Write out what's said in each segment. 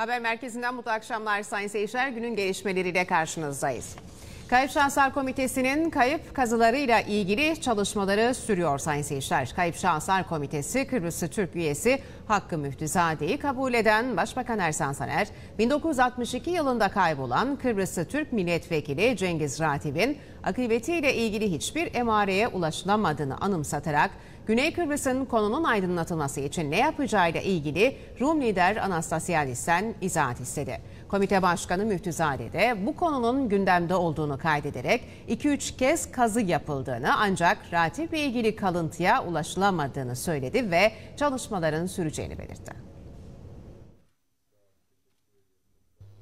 Haber merkezinden mutlu akşamlar sayın seyirciler. Günün gelişmeleriyle karşınızdayız. Kayıp Şanslar Komitesi'nin kayıp kazılarıyla ilgili çalışmaları sürüyor sayın seyirciler. Kayıp Şanslar Komitesi Kıbrıs'ı Türk üyesi Hakkı Müftüzade'yi kabul eden Başbakan Ersan Saner, 1962 yılında kaybolan Kıbrıs'ı Türk Milletvekili Cengiz Ratib'in akıbetiyle ilgili hiçbir emareye ulaşılamadığını anımsatarak Güney Kıbrıs'ın konunun aydınlatılması için ne yapacağıyla ilgili Rum lider Anastasiadis'ten izahat istedi. Komite Başkanı Müftüzade de bu konunun gündemde olduğunu kaydederek 2-3 kez kazı yapıldığını ancak Ratip'le ilgili kalıntıya ulaşılamadığını söyledi ve çalışmaların süreceğini belirtti.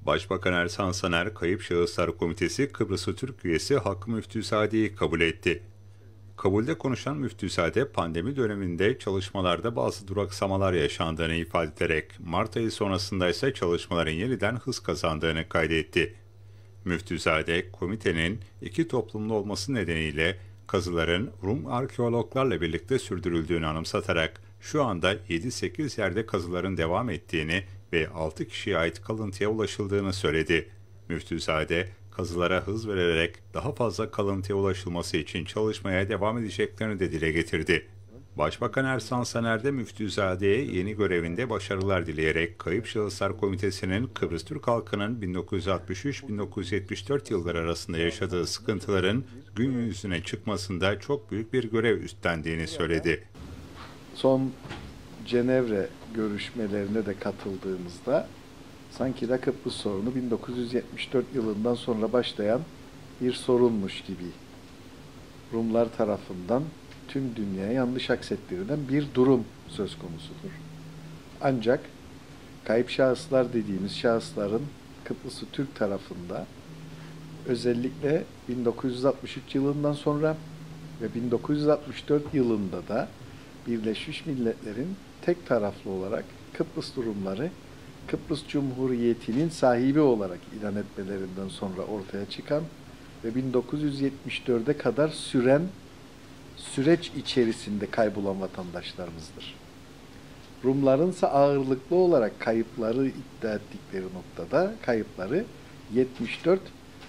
Başbakan Ersan Saner, Kayıp Şahıslar Komitesi Kıbrıs'ı Türk üyesi Hakkı Müftüzade'yi kabul etti. Kabulde konuşan Müftüzade pandemi döneminde çalışmalarda bazı duraksamalar yaşandığını ifade ederek Mart ayı sonrasında ise çalışmaların yeniden hız kazandığını kaydetti. Müftüzade komitenin iki toplumlu olması nedeniyle kazıların Rum arkeologlarla birlikte sürdürüldüğünü anımsatarak şu anda 7-8 yerde kazıların devam ettiğini ve 6 kişiye ait kalıntıya ulaşıldığını söyledi. Müftüzade kazılara hız vererek daha fazla kalıntıya ulaşılması için çalışmaya devam edeceklerini de dile getirdi. Başbakan Ersan Saner de Müftüzade'ye yeni görevinde başarılar dileyerek Kayıp Şahıslar Komitesi'nin Kıbrıs Türk halkının 1963-1974 yılları arasında yaşadığı sıkıntıların gün yüzüne çıkmasında çok büyük bir görev üstlendiğini söyledi. Son Cenevre görüşmelerine de katıldığımızda sanki de Kıbrıs sorunu 1974 yılından sonra başlayan bir sorunmuş gibi Rumlar tarafından tüm dünyaya yanlış aksettirilen bir durum söz konusudur. Ancak kayıp şahıslar dediğimiz şahısların Kıbrıs'ı Türk tarafında özellikle 1963 yılından sonra ve 1964 yılında da Birleşmiş Milletler'in tek taraflı olarak Kıbrıs durumları Kıbrıs Cumhuriyeti'nin sahibi olarak ilan etmelerinden sonra ortaya çıkan ve 1974'e kadar süren süreç içerisinde kaybolan vatandaşlarımızdır. Rumların ise ağırlıklı olarak kayıpları iddia ettikleri noktada kayıpları 74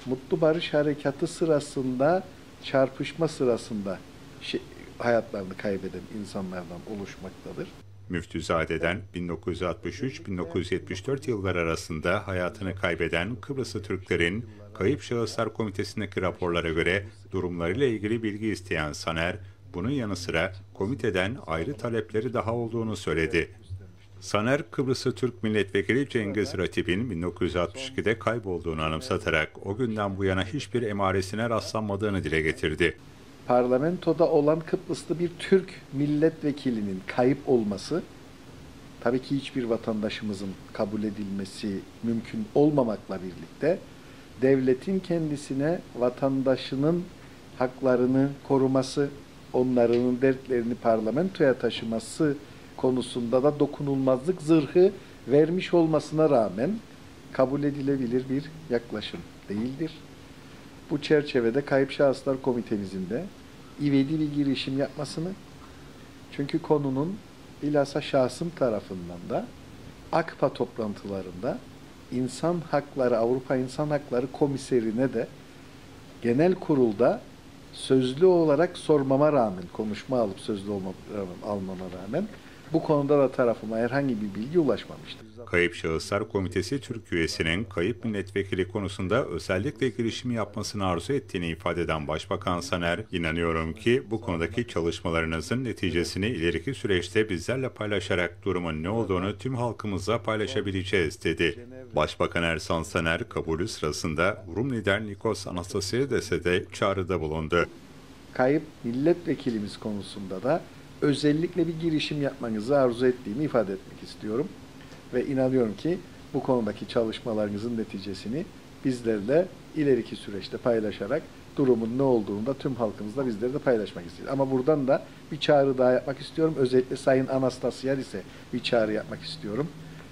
Mutlu Barış Harekatı sırasında çarpışma sırasında şey, hayatlarını kaybeden insanlardan oluşmaktadır. Müftüzade'den 1963-1974 yıllar arasında hayatını kaybeden Kıbrıslı Türklerin Kayıp Şahıslar Komitesi'ndeki raporlara göre durumlarıyla ilgili bilgi isteyen Saner, bunun yanı sıra komiteden ayrı talepleri daha olduğunu söyledi. Saner, Kıbrıslı Türk Milletvekili Cengiz Ratip'in 1962'de kaybolduğunu anımsatarak o günden bu yana hiçbir emaresine rastlanmadığını dile getirdi parlamentoda olan Kıbrıslı bir Türk milletvekilinin kayıp olması tabii ki hiçbir vatandaşımızın kabul edilmesi mümkün olmamakla birlikte devletin kendisine vatandaşının haklarını koruması, onların dertlerini parlamentoya taşıması konusunda da dokunulmazlık zırhı vermiş olmasına rağmen kabul edilebilir bir yaklaşım değildir. Bu çerçevede Kayıp Şahıslar Komitemizin de ivedi bir girişim yapmasını çünkü konunun bilhassa şahsım tarafından da AKPA toplantılarında İnsan Hakları, Avrupa İnsan Hakları Komiserine de genel kurulda sözlü olarak sormama rağmen, konuşma alıp sözlü olmama, almama rağmen bu konuda da tarafıma herhangi bir bilgi ulaşmamıştır. Kayıp Şahıslar Komitesi Türk üyesinin kayıp milletvekili konusunda özellikle girişim yapmasını arzu ettiğini ifade eden Başbakan Saner, inanıyorum ki bu konudaki çalışmalarınızın neticesini ileriki süreçte bizlerle paylaşarak durumun ne olduğunu tüm halkımızla paylaşabileceğiz dedi. Başbakan Ersan Saner kabulü sırasında Rum lider Nikos Anastasiades'e de çağrıda bulundu. Kayıp milletvekilimiz konusunda da özellikle bir girişim yapmanızı arzu ettiğimi ifade etmek istiyorum. Ve inanıyorum ki bu konudaki çalışmalarınızın neticesini bizlerle ileriki süreçte paylaşarak durumun ne olduğunu da tüm halkımızla bizleri de paylaşmak istiyoruz. Ama buradan da bir çağrı daha yapmak istiyorum. Özellikle Sayın Anastasiadis'e bir çağrı yapmak istiyorum.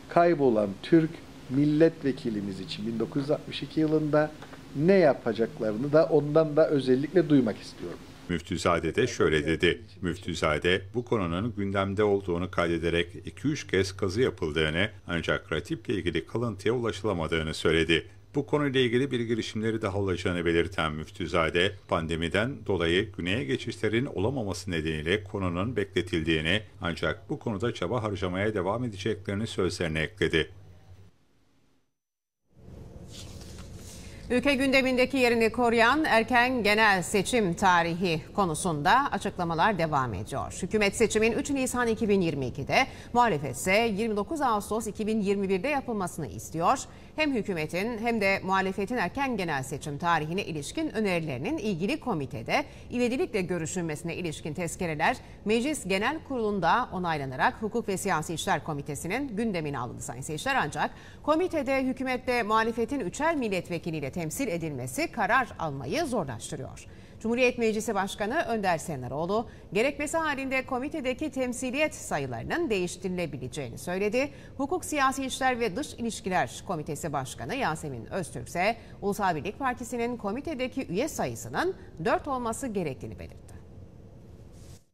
Kaybolan Türk milletvekilimiz için 1962 yılında ne yapacaklarını da ondan da özellikle duymak istiyorum. Müftüzade de şöyle dedi. Müftüzade bu konunun gündemde olduğunu kaydederek 2-3 kez kazı yapıldığını ancak ratiple ilgili kalıntıya ulaşılamadığını söyledi. Bu konuyla ilgili bir girişimleri daha olacağını belirten Müftüzade, pandemiden dolayı güneye geçişlerin olamaması nedeniyle konunun bekletildiğini ancak bu konuda çaba harcamaya devam edeceklerini sözlerine ekledi. Ülke gündemindeki yerini koruyan erken genel seçim tarihi konusunda açıklamalar devam ediyor. Hükümet seçimin 3 Nisan 2022'de, muhalefet ise 29 Ağustos 2021'de yapılmasını istiyor. Hem hükümetin hem de muhalefetin erken genel seçim tarihine ilişkin önerilerinin ilgili komitede ivedilikle görüşülmesine ilişkin tezkereler Meclis Genel Kurulu'nda onaylanarak Hukuk ve Siyasi İşler Komitesi'nin gündemine alındı sayın seyirciler. Ancak komitede hükümette muhalefetin üçer milletvekiliyle temsil edilmesi karar almayı zorlaştırıyor. Cumhuriyet Meclisi Başkanı Önder Seneroğlu, gerekmesi halinde komitedeki temsiliyet sayılarının değiştirilebileceğini söyledi. Hukuk Siyasi İşler ve Dış İlişkiler Komitesi Başkanı Yasemin Öztürk ise Ulusal Birlik Partisi'nin komitedeki üye sayısının 4 olması gerektiğini belirtti.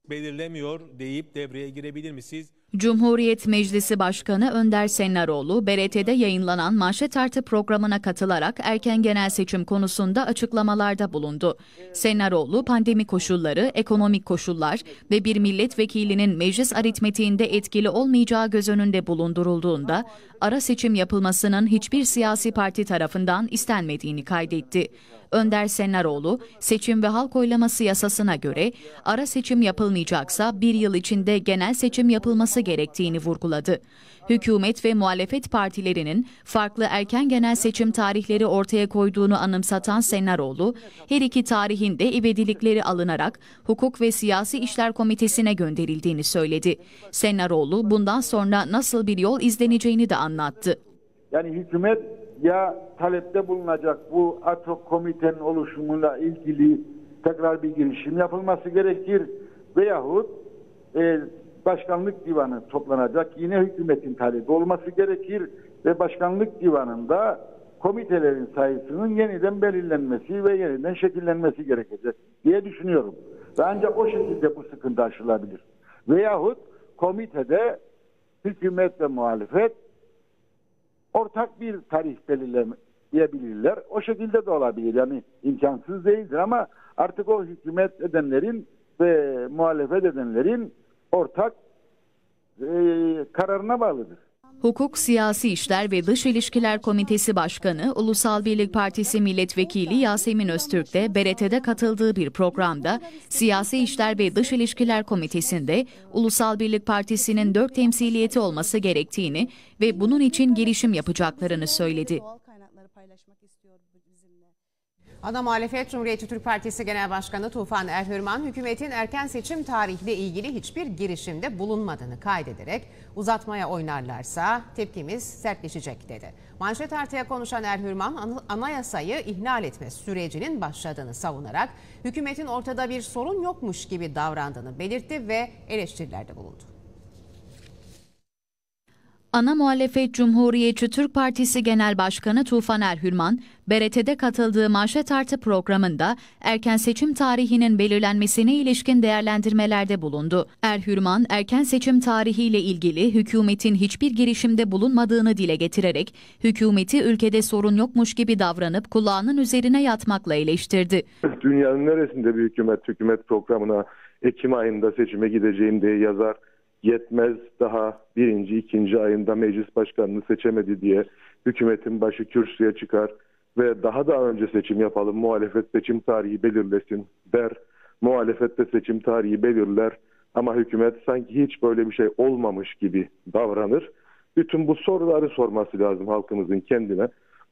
Belirlemiyor deyip devreye girebilir misiniz? Cumhuriyet Meclisi Başkanı Önder Sennaroğlu, BRT'de yayınlanan manşet artı programına katılarak erken genel seçim konusunda açıklamalarda bulundu. Sennaroğlu, pandemi koşulları, ekonomik koşullar ve bir milletvekilinin meclis aritmetiğinde etkili olmayacağı göz önünde bulundurulduğunda, ara seçim yapılmasının hiçbir siyasi parti tarafından istenmediğini kaydetti. Önder Sennaroğlu, seçim ve halk oylaması yasasına göre ara seçim yapılmayacaksa bir yıl içinde genel seçim yapılması gerektiğini vurguladı. Hükümet ve muhalefet partilerinin farklı erken genel seçim tarihleri ortaya koyduğunu anımsatan Sennaroğlu, her iki tarihin de ivedilikleri alınarak Hukuk ve Siyasi İşler Komitesi'ne gönderildiğini söyledi. Sennaroğlu bundan sonra nasıl bir yol izleneceğini de anlattı. Yani hükümet ya talepte bulunacak bu hoc komitenin oluşumuyla ilgili tekrar bir girişim yapılması gerekir veyahut e, başkanlık divanı toplanacak yine hükümetin talebi olması gerekir ve başkanlık divanında komitelerin sayısının yeniden belirlenmesi ve yeniden şekillenmesi gerekecek diye düşünüyorum. Ve ancak o şekilde bu sıkıntı aşılabilir. Veyahut komitede hükümet ve muhalefet ortak bir tarih belirleyebilirler. O şekilde de olabilir. Yani imkansız değildir ama artık o hükümet edenlerin ve muhalefet edenlerin ortak e, kararına bağlıdır. Hukuk, Siyasi İşler ve Dış İlişkiler Komitesi Başkanı, Ulusal Birlik Partisi Milletvekili Yasemin Öztürk de BRT'de katıldığı bir programda Siyasi İşler ve Dış İlişkiler Komitesi'nde Ulusal Birlik Partisi'nin dört temsiliyeti olması gerektiğini ve bunun için girişim yapacaklarını söyledi. Ana muhalefet Cumhuriyetçi Türk Partisi Genel Başkanı Tufan Erhürman, hükümetin erken seçim tarihiyle ilgili hiçbir girişimde bulunmadığını kaydederek uzatmaya oynarlarsa tepkimiz sertleşecek dedi. Manşet artıya konuşan Erhürman, anayasayı ihlal etme sürecinin başladığını savunarak hükümetin ortada bir sorun yokmuş gibi davrandığını belirtti ve eleştirilerde bulundu. Ana muhalefet Cumhuriyetçi Türk Partisi Genel Başkanı Tufan Erhürman, BRT'de katıldığı manşet artı programında erken seçim tarihinin belirlenmesine ilişkin değerlendirmelerde bulundu. Erhürman, erken seçim tarihiyle ilgili hükümetin hiçbir girişimde bulunmadığını dile getirerek, hükümeti ülkede sorun yokmuş gibi davranıp kulağının üzerine yatmakla eleştirdi. Dünyanın neresinde bir hükümet hükümet programına Ekim ayında seçime gideceğim diye yazar yetmez daha birinci, ikinci ayında meclis başkanını seçemedi diye hükümetin başı kürsüye çıkar ve daha da önce seçim yapalım, muhalefet seçim tarihi belirlesin der. Muhalefet de seçim tarihi belirler ama hükümet sanki hiç böyle bir şey olmamış gibi davranır. Bütün bu soruları sorması lazım halkımızın kendine.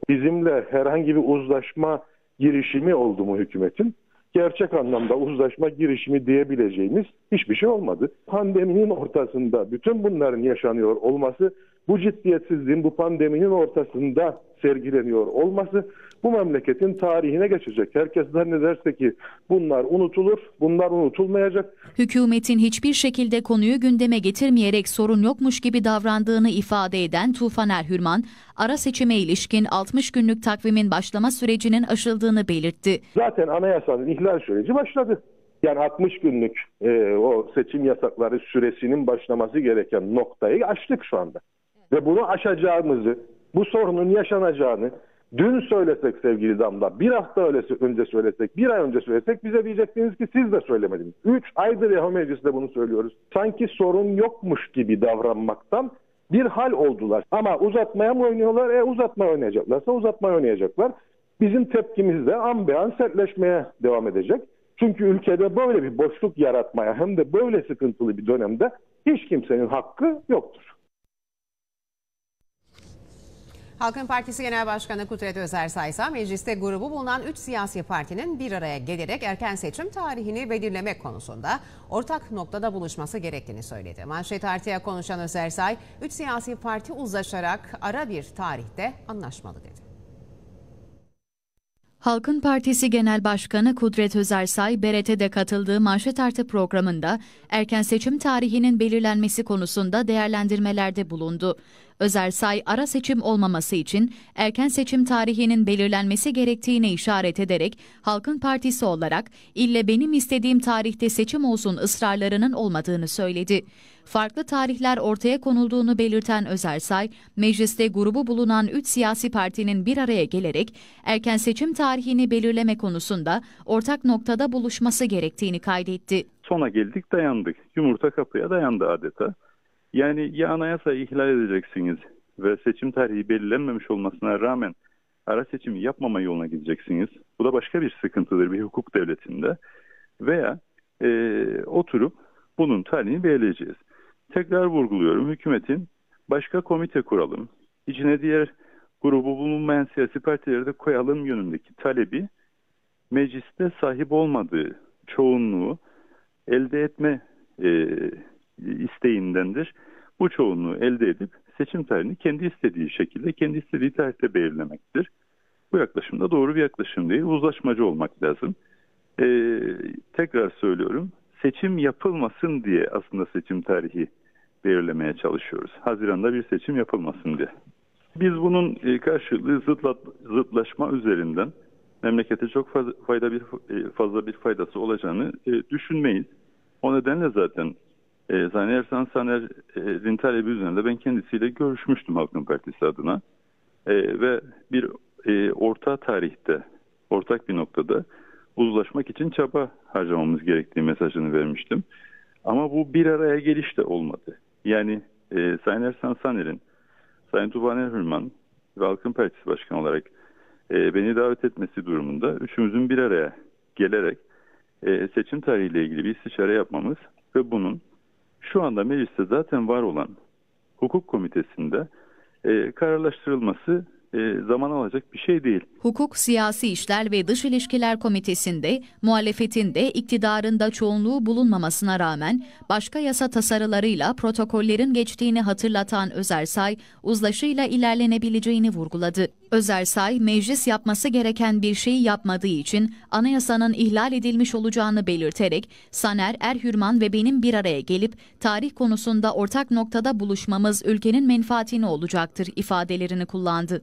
Bizimle herhangi bir uzlaşma girişimi oldu mu hükümetin? Gerçek anlamda uzlaşma girişimi diyebileceğimiz hiçbir şey olmadı. Pandeminin ortasında bütün bunların yaşanıyor olması, bu ciddiyetsizliğin bu pandeminin ortasında sergileniyor olması bu memleketin tarihine geçecek. Herkes zannederse ki bunlar unutulur, bunlar unutulmayacak. Hükümetin hiçbir şekilde konuyu gündeme getirmeyerek sorun yokmuş gibi davrandığını ifade eden Tufan Erhürman, ara seçime ilişkin 60 günlük takvimin başlama sürecinin aşıldığını belirtti. Zaten anayasanın ihlal süreci başladı. Yani 60 günlük e, o seçim yasakları süresinin başlaması gereken noktayı aştık şu anda. Ve bunu aşacağımızı, bu sorunun yaşanacağını dün söylesek sevgili Damla, bir hafta önce söylesek, bir ay önce söylesek bize diyeceksiniz ki siz de söylemediniz. Üç aydır Yahu Meclis'te bunu söylüyoruz. Sanki sorun yokmuş gibi davranmaktan bir hal oldular. Ama uzatmaya mı oynuyorlar? E uzatma oynayacaklarsa uzatma oynayacaklar. Bizim tepkimiz de an be an sertleşmeye devam edecek. Çünkü ülkede böyle bir boşluk yaratmaya hem de böyle sıkıntılı bir dönemde hiç kimsenin hakkı yoktur. Halkın Partisi Genel Başkanı Kudret Özersay ise mecliste grubu bulunan 3 siyasi partinin bir araya gelerek erken seçim tarihini belirlemek konusunda ortak noktada buluşması gerektiğini söyledi. Manşet artıya konuşan Özersay, 3 siyasi parti uzlaşarak ara bir tarihte anlaşmalı dedi. Halkın Partisi Genel Başkanı Kudret Özersay, BRT'de katıldığı manşet artı programında erken seçim tarihinin belirlenmesi konusunda değerlendirmelerde bulundu. Özersay, ara seçim olmaması için erken seçim tarihinin belirlenmesi gerektiğine işaret ederek Halkın Partisi olarak ille benim istediğim tarihte seçim olsun ısrarlarının olmadığını söyledi. Farklı tarihler ortaya konulduğunu belirten Özersay, mecliste grubu bulunan 3 siyasi partinin bir araya gelerek erken seçim tarihini belirleme konusunda ortak noktada buluşması gerektiğini kaydetti. Sona geldik dayandık. Yumurta kapıya dayandı adeta. Yani ya anayasayı ihlal edeceksiniz ve seçim tarihi belirlenmemiş olmasına rağmen ara seçimi yapmama yoluna gideceksiniz. Bu da başka bir sıkıntıdır bir hukuk devletinde. Veya e, oturup bunun tarihini belirleyeceğiz. Tekrar vurguluyorum hükümetin başka komite kuralım. İçine diğer grubu bulunmayan siyasi partileri de koyalım yönündeki talebi mecliste sahip olmadığı çoğunluğu elde etme e, isteğindendir. Bu çoğunluğu elde edip seçim tarihini kendi istediği şekilde, kendi istediği tarihte belirlemektir. Bu yaklaşım da doğru bir yaklaşım değil. Uzlaşmacı olmak lazım. Ee, tekrar söylüyorum. Seçim yapılmasın diye aslında seçim tarihi belirlemeye çalışıyoruz. Haziranda bir seçim yapılmasın diye. Biz bunun e, karşılığı zıtla, zıtlaşma üzerinden memlekete çok fazla, fayda bir e, fazla bir faydası olacağını e, düşünmeyiz. O nedenle zaten e, Ersan Saner'in talebi üzerinde ben kendisiyle görüşmüştüm Halkın Partisi adına. E, ve bir e, orta tarihte, ortak bir noktada uzlaşmak için çaba harcamamız gerektiği mesajını vermiştim. Ama bu bir araya geliş de olmadı. Yani e, Sayın Ersan Saner'in, Sayın Tuban Erhürman ve Halkın Partisi Başkanı olarak e, beni davet etmesi durumunda üçümüzün bir araya gelerek e, seçim tarihiyle ilgili bir istişare yapmamız ve bunun şu anda mecliste zaten var olan hukuk komitesinde e, kararlaştırılması e, zaman alacak bir şey değil. Hukuk, Siyasi İşler ve Dış İlişkiler Komitesi'nde muhalefetin de iktidarında çoğunluğu bulunmamasına rağmen başka yasa tasarılarıyla protokollerin geçtiğini hatırlatan Özersay, uzlaşıyla ilerlenebileceğini vurguladı. Özersay, meclis yapması gereken bir şeyi yapmadığı için anayasanın ihlal edilmiş olacağını belirterek, Saner, Erhürman ve benim bir araya gelip tarih konusunda ortak noktada buluşmamız ülkenin menfaatine olacaktır ifadelerini kullandı.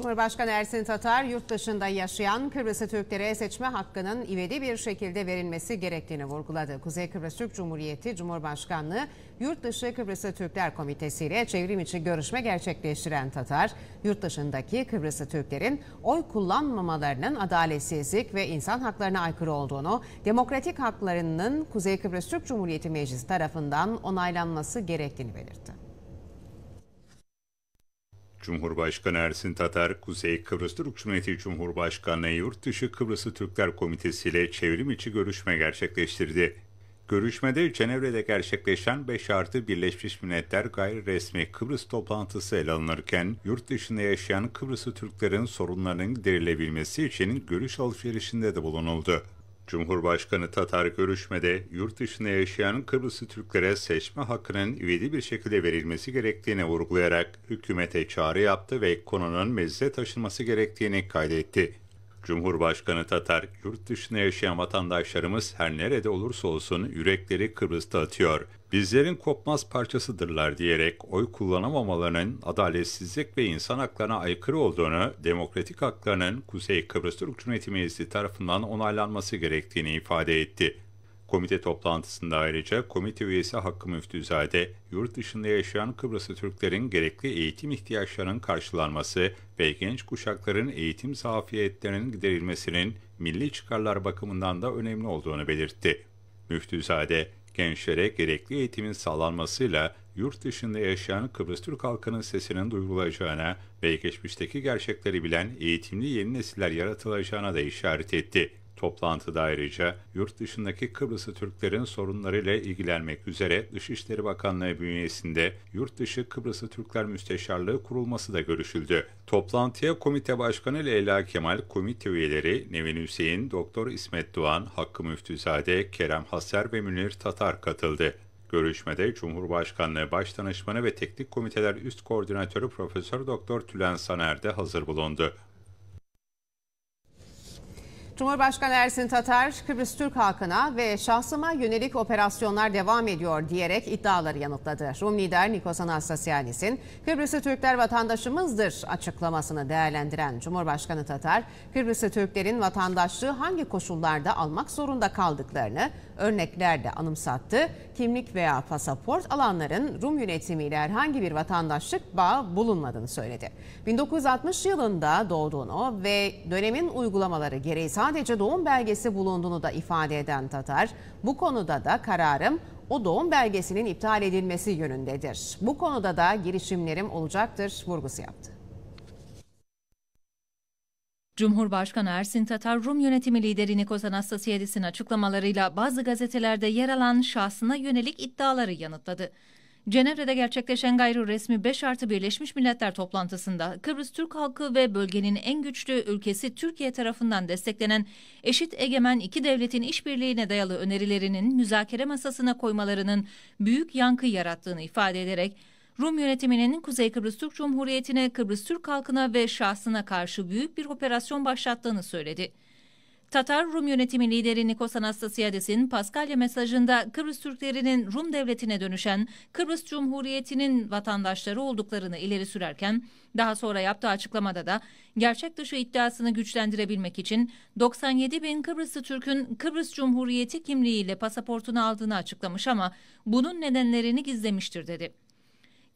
Cumhurbaşkanı Ersin Tatar, yurt dışında yaşayan Kıbrıslı Türklere seçme hakkının ivedi bir şekilde verilmesi gerektiğini vurguladı. Kuzey Kıbrıs Türk Cumhuriyeti Cumhurbaşkanlığı, Yurt Dışı Kıbrıslı Türkler Komitesi ile çevrim içi görüşme gerçekleştiren Tatar, yurt dışındaki Kıbrıslı Türklerin oy kullanmamalarının adaletsizlik ve insan haklarına aykırı olduğunu, demokratik haklarının Kuzey Kıbrıs Türk Cumhuriyeti Meclisi tarafından onaylanması gerektiğini belirtti. Cumhurbaşkanı Ersin Tatar, Kuzey Kıbrıs Türk Cumhuriyeti Cumhurbaşkanlığı Yurt Dışı Kıbrıslı Türkler Komitesi ile çevrim içi görüşme gerçekleştirdi. Görüşmede Cenevre'de gerçekleşen 5 artı Birleşmiş Milletler gayri resmi Kıbrıs toplantısı ele alınırken, yurt dışında yaşayan Kıbrıslı Türklerin sorunlarının giderilebilmesi için görüş alışverişinde de bulunuldu. Cumhurbaşkanı Tatar görüşmede yurt dışında yaşayan Kıbrıslı Türklere seçme hakkının ivedi bir şekilde verilmesi gerektiğini vurgulayarak hükümete çağrı yaptı ve konunun meclise taşınması gerektiğini kaydetti. Cumhurbaşkanı Tatar, yurt dışında yaşayan vatandaşlarımız her nerede olursa olsun yürekleri Kıbrıs'ta atıyor. Bizlerin kopmaz parçasıdırlar diyerek oy kullanamamalarının adaletsizlik ve insan haklarına aykırı olduğunu, demokratik haklarının Kuzey Kıbrıs Türk Cumhuriyeti Meclisi tarafından onaylanması gerektiğini ifade etti. Komite toplantısında ayrıca komite üyesi Hakkı Müftüzade, yurt dışında yaşayan Kıbrıslı Türklerin gerekli eğitim ihtiyaçlarının karşılanması ve genç kuşakların eğitim zafiyetlerinin giderilmesinin milli çıkarlar bakımından da önemli olduğunu belirtti. Müftüzade, gençlere gerekli eğitimin sağlanmasıyla yurt dışında yaşayan Kıbrıs Türk halkının sesinin duyurulacağına ve geçmişteki gerçekleri bilen eğitimli yeni nesiller yaratılacağına da işaret etti. Toplantıda ayrıca yurt dışındaki Kıbrıslı Türklerin sorunlarıyla ilgilenmek üzere Dışişleri Bakanlığı bünyesinde Yurt Dışı Kıbrıslı Türkler Müsteşarlığı kurulması da görüşüldü. Toplantıya Komite Başkanı Leyla Kemal, komite üyeleri Nevin Hüseyin, Doktor İsmet Doğan, Hakkı Müftüzade, Kerem Hasser ve Münir Tatar katıldı. Görüşmede Cumhurbaşkanlığı Başdanışmanı ve Teknik Komiteler Üst Koordinatörü Profesör Doktor Tülen Saner de hazır bulundu. Cumhurbaşkanı Ersin Tatar, Kıbrıs Türk halkına ve şahsıma yönelik operasyonlar devam ediyor diyerek iddiaları yanıtladı. Rum lider Nikos Anastasiadis'in Kıbrıslı Türkler vatandaşımızdır açıklamasını değerlendiren Cumhurbaşkanı Tatar, Kıbrıslı Türklerin vatandaşlığı hangi koşullarda almak zorunda kaldıklarını örneklerle anımsattı. Kimlik veya pasaport alanların Rum yönetimiyle herhangi bir vatandaşlık bağı bulunmadığını söyledi. 1960 yılında doğduğunu ve dönemin uygulamaları gereği sadece doğum belgesi bulunduğunu da ifade eden Tatar, bu konuda da kararım o doğum belgesinin iptal edilmesi yönündedir. Bu konuda da girişimlerim olacaktır vurgusu yaptı. Cumhurbaşkanı Ersin Tatar, Rum yönetimi lideri Nikos Anastasiadis'in açıklamalarıyla bazı gazetelerde yer alan şahsına yönelik iddiaları yanıtladı. Cenevre'de gerçekleşen gayri resmi 5 artı Birleşmiş Milletler toplantısında Kıbrıs Türk halkı ve bölgenin en güçlü ülkesi Türkiye tarafından desteklenen eşit egemen iki devletin işbirliğine dayalı önerilerinin müzakere masasına koymalarının büyük yankı yarattığını ifade ederek Rum yönetiminin Kuzey Kıbrıs Türk Cumhuriyeti'ne, Kıbrıs Türk halkına ve şahsına karşı büyük bir operasyon başlattığını söyledi. Tatar Rum yönetimi lideri Nikos Anastasiadis'in Paskalya mesajında Kıbrıs Türklerinin Rum devletine dönüşen Kıbrıs Cumhuriyeti'nin vatandaşları olduklarını ileri sürerken daha sonra yaptığı açıklamada da gerçek dışı iddiasını güçlendirebilmek için 97 bin Kıbrıslı Türk'ün Kıbrıs Cumhuriyeti kimliğiyle pasaportunu aldığını açıklamış ama bunun nedenlerini gizlemiştir dedi.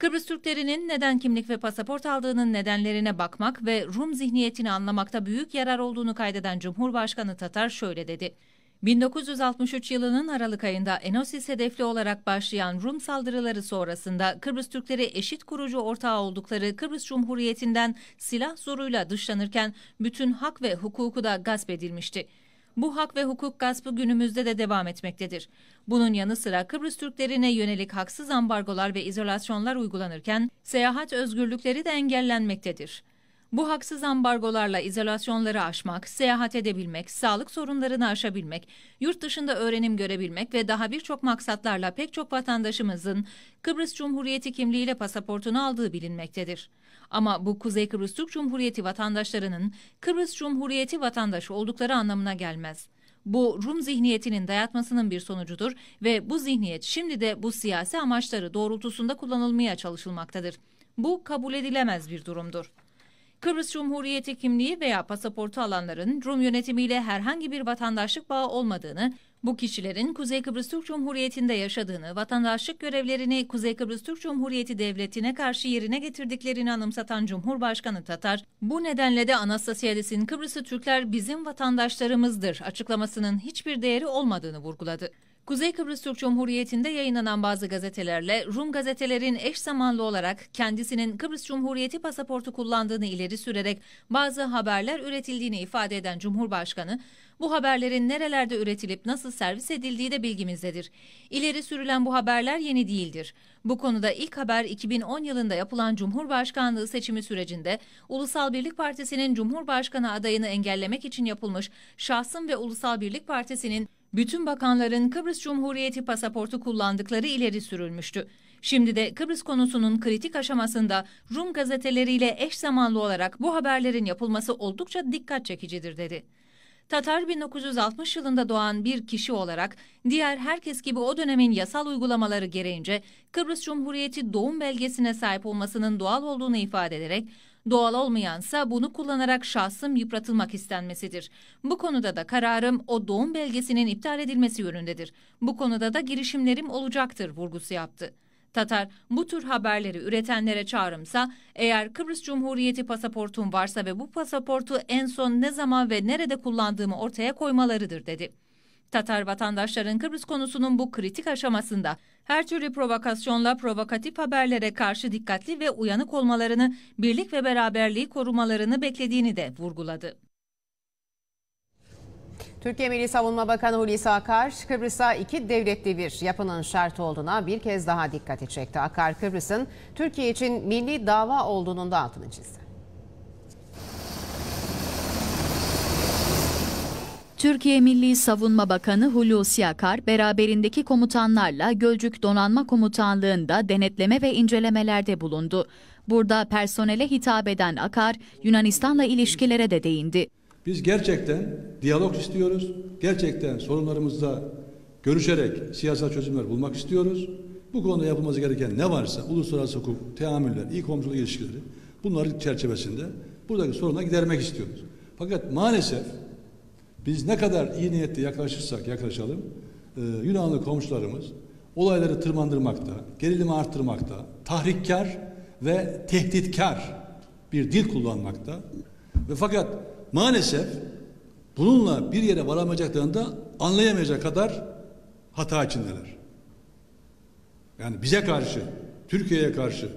Kıbrıs Türklerinin neden kimlik ve pasaport aldığının nedenlerine bakmak ve Rum zihniyetini anlamakta büyük yarar olduğunu kaydeden Cumhurbaşkanı Tatar şöyle dedi. 1963 yılının Aralık ayında Enosis hedefli olarak başlayan Rum saldırıları sonrasında Kıbrıs Türkleri eşit kurucu ortağı oldukları Kıbrıs Cumhuriyeti'nden silah zoruyla dışlanırken bütün hak ve hukuku da gasp edilmişti. Bu hak ve hukuk gaspı günümüzde de devam etmektedir. Bunun yanı sıra Kıbrıs Türklerine yönelik haksız ambargolar ve izolasyonlar uygulanırken seyahat özgürlükleri de engellenmektedir. Bu haksız ambargolarla izolasyonları aşmak, seyahat edebilmek, sağlık sorunlarını aşabilmek, yurt dışında öğrenim görebilmek ve daha birçok maksatlarla pek çok vatandaşımızın Kıbrıs Cumhuriyeti kimliğiyle pasaportunu aldığı bilinmektedir. Ama bu Kuzey Kıbrıs Türk Cumhuriyeti vatandaşlarının Kıbrıs Cumhuriyeti vatandaşı oldukları anlamına gelmez. Bu Rum zihniyetinin dayatmasının bir sonucudur ve bu zihniyet şimdi de bu siyasi amaçları doğrultusunda kullanılmaya çalışılmaktadır. Bu kabul edilemez bir durumdur. Kıbrıs Cumhuriyeti kimliği veya pasaportu alanların Rum yönetimiyle herhangi bir vatandaşlık bağı olmadığını, bu kişilerin Kuzey Kıbrıs Türk Cumhuriyeti'nde yaşadığını, vatandaşlık görevlerini Kuzey Kıbrıs Türk Cumhuriyeti Devleti'ne karşı yerine getirdiklerini anımsatan Cumhurbaşkanı Tatar, bu nedenle de Anastasiadis'in Kıbrıslı Türkler bizim vatandaşlarımızdır açıklamasının hiçbir değeri olmadığını vurguladı. Kuzey Kıbrıs Türk Cumhuriyeti'nde yayınlanan bazı gazetelerle Rum gazetelerin eş zamanlı olarak kendisinin Kıbrıs Cumhuriyeti pasaportu kullandığını ileri sürerek bazı haberler üretildiğini ifade eden Cumhurbaşkanı, bu haberlerin nerelerde üretilip nasıl servis edildiği de bilgimizdedir. İleri sürülen bu haberler yeni değildir. Bu konuda ilk haber 2010 yılında yapılan Cumhurbaşkanlığı seçimi sürecinde Ulusal Birlik Partisi'nin Cumhurbaşkanı adayını engellemek için yapılmış şahsım ve Ulusal Birlik Partisi'nin bütün bakanların Kıbrıs Cumhuriyeti pasaportu kullandıkları ileri sürülmüştü. Şimdi de Kıbrıs konusunun kritik aşamasında Rum gazeteleriyle eş zamanlı olarak bu haberlerin yapılması oldukça dikkat çekicidir dedi. Tatar 1960 yılında doğan bir kişi olarak diğer herkes gibi o dönemin yasal uygulamaları gereğince Kıbrıs Cumhuriyeti doğum belgesine sahip olmasının doğal olduğunu ifade ederek doğal olmayansa bunu kullanarak şahsım yıpratılmak istenmesidir. Bu konuda da kararım o doğum belgesinin iptal edilmesi yönündedir. Bu konuda da girişimlerim olacaktır vurgusu yaptı. Tatar bu tür haberleri üretenlere çağrımsa eğer Kıbrıs Cumhuriyeti pasaportum varsa ve bu pasaportu en son ne zaman ve nerede kullandığımı ortaya koymalarıdır dedi. Tatar vatandaşların Kıbrıs konusunun bu kritik aşamasında her türlü provokasyonla provokatif haberlere karşı dikkatli ve uyanık olmalarını, birlik ve beraberliği korumalarını beklediğini de vurguladı. Türkiye Milli Savunma Bakanı Hulusi Akar, Kıbrıs'a iki devletli bir yapının şart olduğuna bir kez daha dikkati çekti. Akar, Kıbrıs'ın Türkiye için milli dava olduğunun da altını çizdi. Türkiye Milli Savunma Bakanı Hulusi Akar, beraberindeki komutanlarla Gölcük Donanma Komutanlığı'nda denetleme ve incelemelerde bulundu. Burada personele hitap eden Akar, Yunanistan'la ilişkilere de değindi. Biz gerçekten diyalog istiyoruz. Gerçekten sorunlarımızda görüşerek siyasal çözümler bulmak istiyoruz. Bu konuda yapılması gereken ne varsa uluslararası hukuk, teamüller, iyi komşuluk ilişkileri bunların çerçevesinde buradaki soruna gidermek istiyoruz. Fakat maalesef biz ne kadar iyi niyetli yaklaşırsak yaklaşalım e, Yunanlı komşularımız olayları tırmandırmakta, gerilimi arttırmakta, tahrikkar ve tehditkar bir dil kullanmakta ve fakat maalesef bununla bir yere varamayacaklarını da anlayamayacak kadar hata içindeler. Yani bize karşı, Türkiye'ye karşı,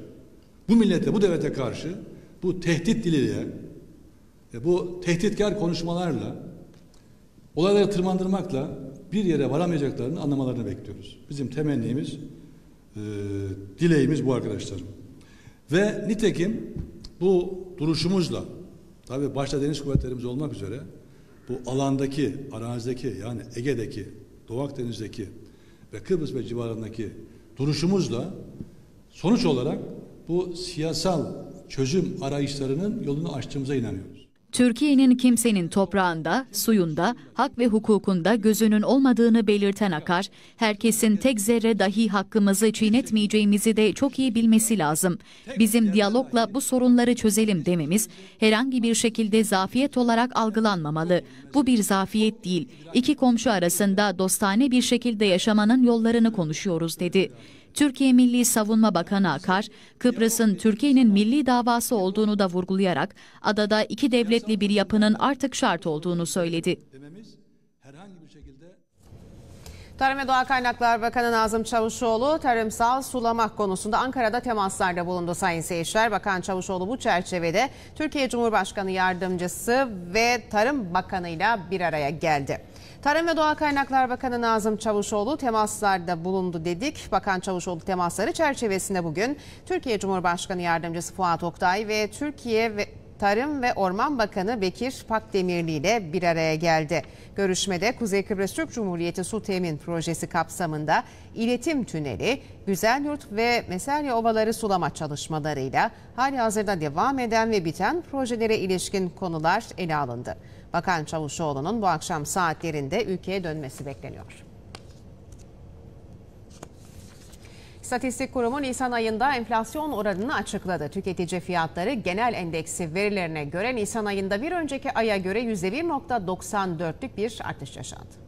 bu millete, bu devlete karşı bu tehdit diliyle, bu tehditkar konuşmalarla, olayları tırmandırmakla bir yere varamayacaklarını anlamalarını bekliyoruz. Bizim temennimiz, e, dileğimiz bu arkadaşlarım. Ve nitekim bu duruşumuzla Tabii başta deniz kuvvetlerimiz olmak üzere bu alandaki, arazideki yani Ege'deki, Doğu Akdeniz'deki ve Kıbrıs ve civarındaki duruşumuzla sonuç olarak bu siyasal çözüm arayışlarının yolunu açtığımıza inanıyoruz. Türkiye'nin kimsenin toprağında, suyunda, hak ve hukukunda gözünün olmadığını belirten Akar, herkesin tek zerre dahi hakkımızı çiğnetmeyeceğimizi de çok iyi bilmesi lazım. Bizim diyalogla bu sorunları çözelim dememiz herhangi bir şekilde zafiyet olarak algılanmamalı. Bu bir zafiyet değil. İki komşu arasında dostane bir şekilde yaşamanın yollarını konuşuyoruz dedi. Türkiye Milli Savunma Bakanı Akar, Kıbrıs'ın Türkiye'nin milli davası olduğunu da vurgulayarak adada iki devletli bir yapının artık şart olduğunu söyledi. Tarım ve Doğa Kaynaklar Bakanı Nazım Çavuşoğlu tarımsal sulamak konusunda Ankara'da temaslarda bulundu sayın seyirciler. Bakan Çavuşoğlu bu çerçevede Türkiye Cumhurbaşkanı Yardımcısı ve Tarım Bakanı ile bir araya geldi. Tarım ve Doğa Kaynaklar Bakanı Nazım Çavuşoğlu temaslarda bulundu dedik. Bakan Çavuşoğlu temasları çerçevesinde bugün Türkiye Cumhurbaşkanı Yardımcısı Fuat Oktay ve Türkiye ve Tarım ve Orman Bakanı Bekir Pakdemirli ile bir araya geldi. Görüşmede Kuzey Kıbrıs Türk Cumhuriyeti Su Temin Projesi kapsamında iletim tüneli, Güzelyurt ve Meserya Ovaları sulama çalışmalarıyla hali hazırda devam eden ve biten projelere ilişkin konular ele alındı. Bakan Çavuşoğlu'nun bu akşam saatlerinde ülkeye dönmesi bekleniyor. İstatistik Kurumu Nisan ayında enflasyon oranını açıkladı. Tüketici fiyatları genel endeksi verilerine göre Nisan ayında bir önceki aya göre %1.94'lük bir artış yaşandı.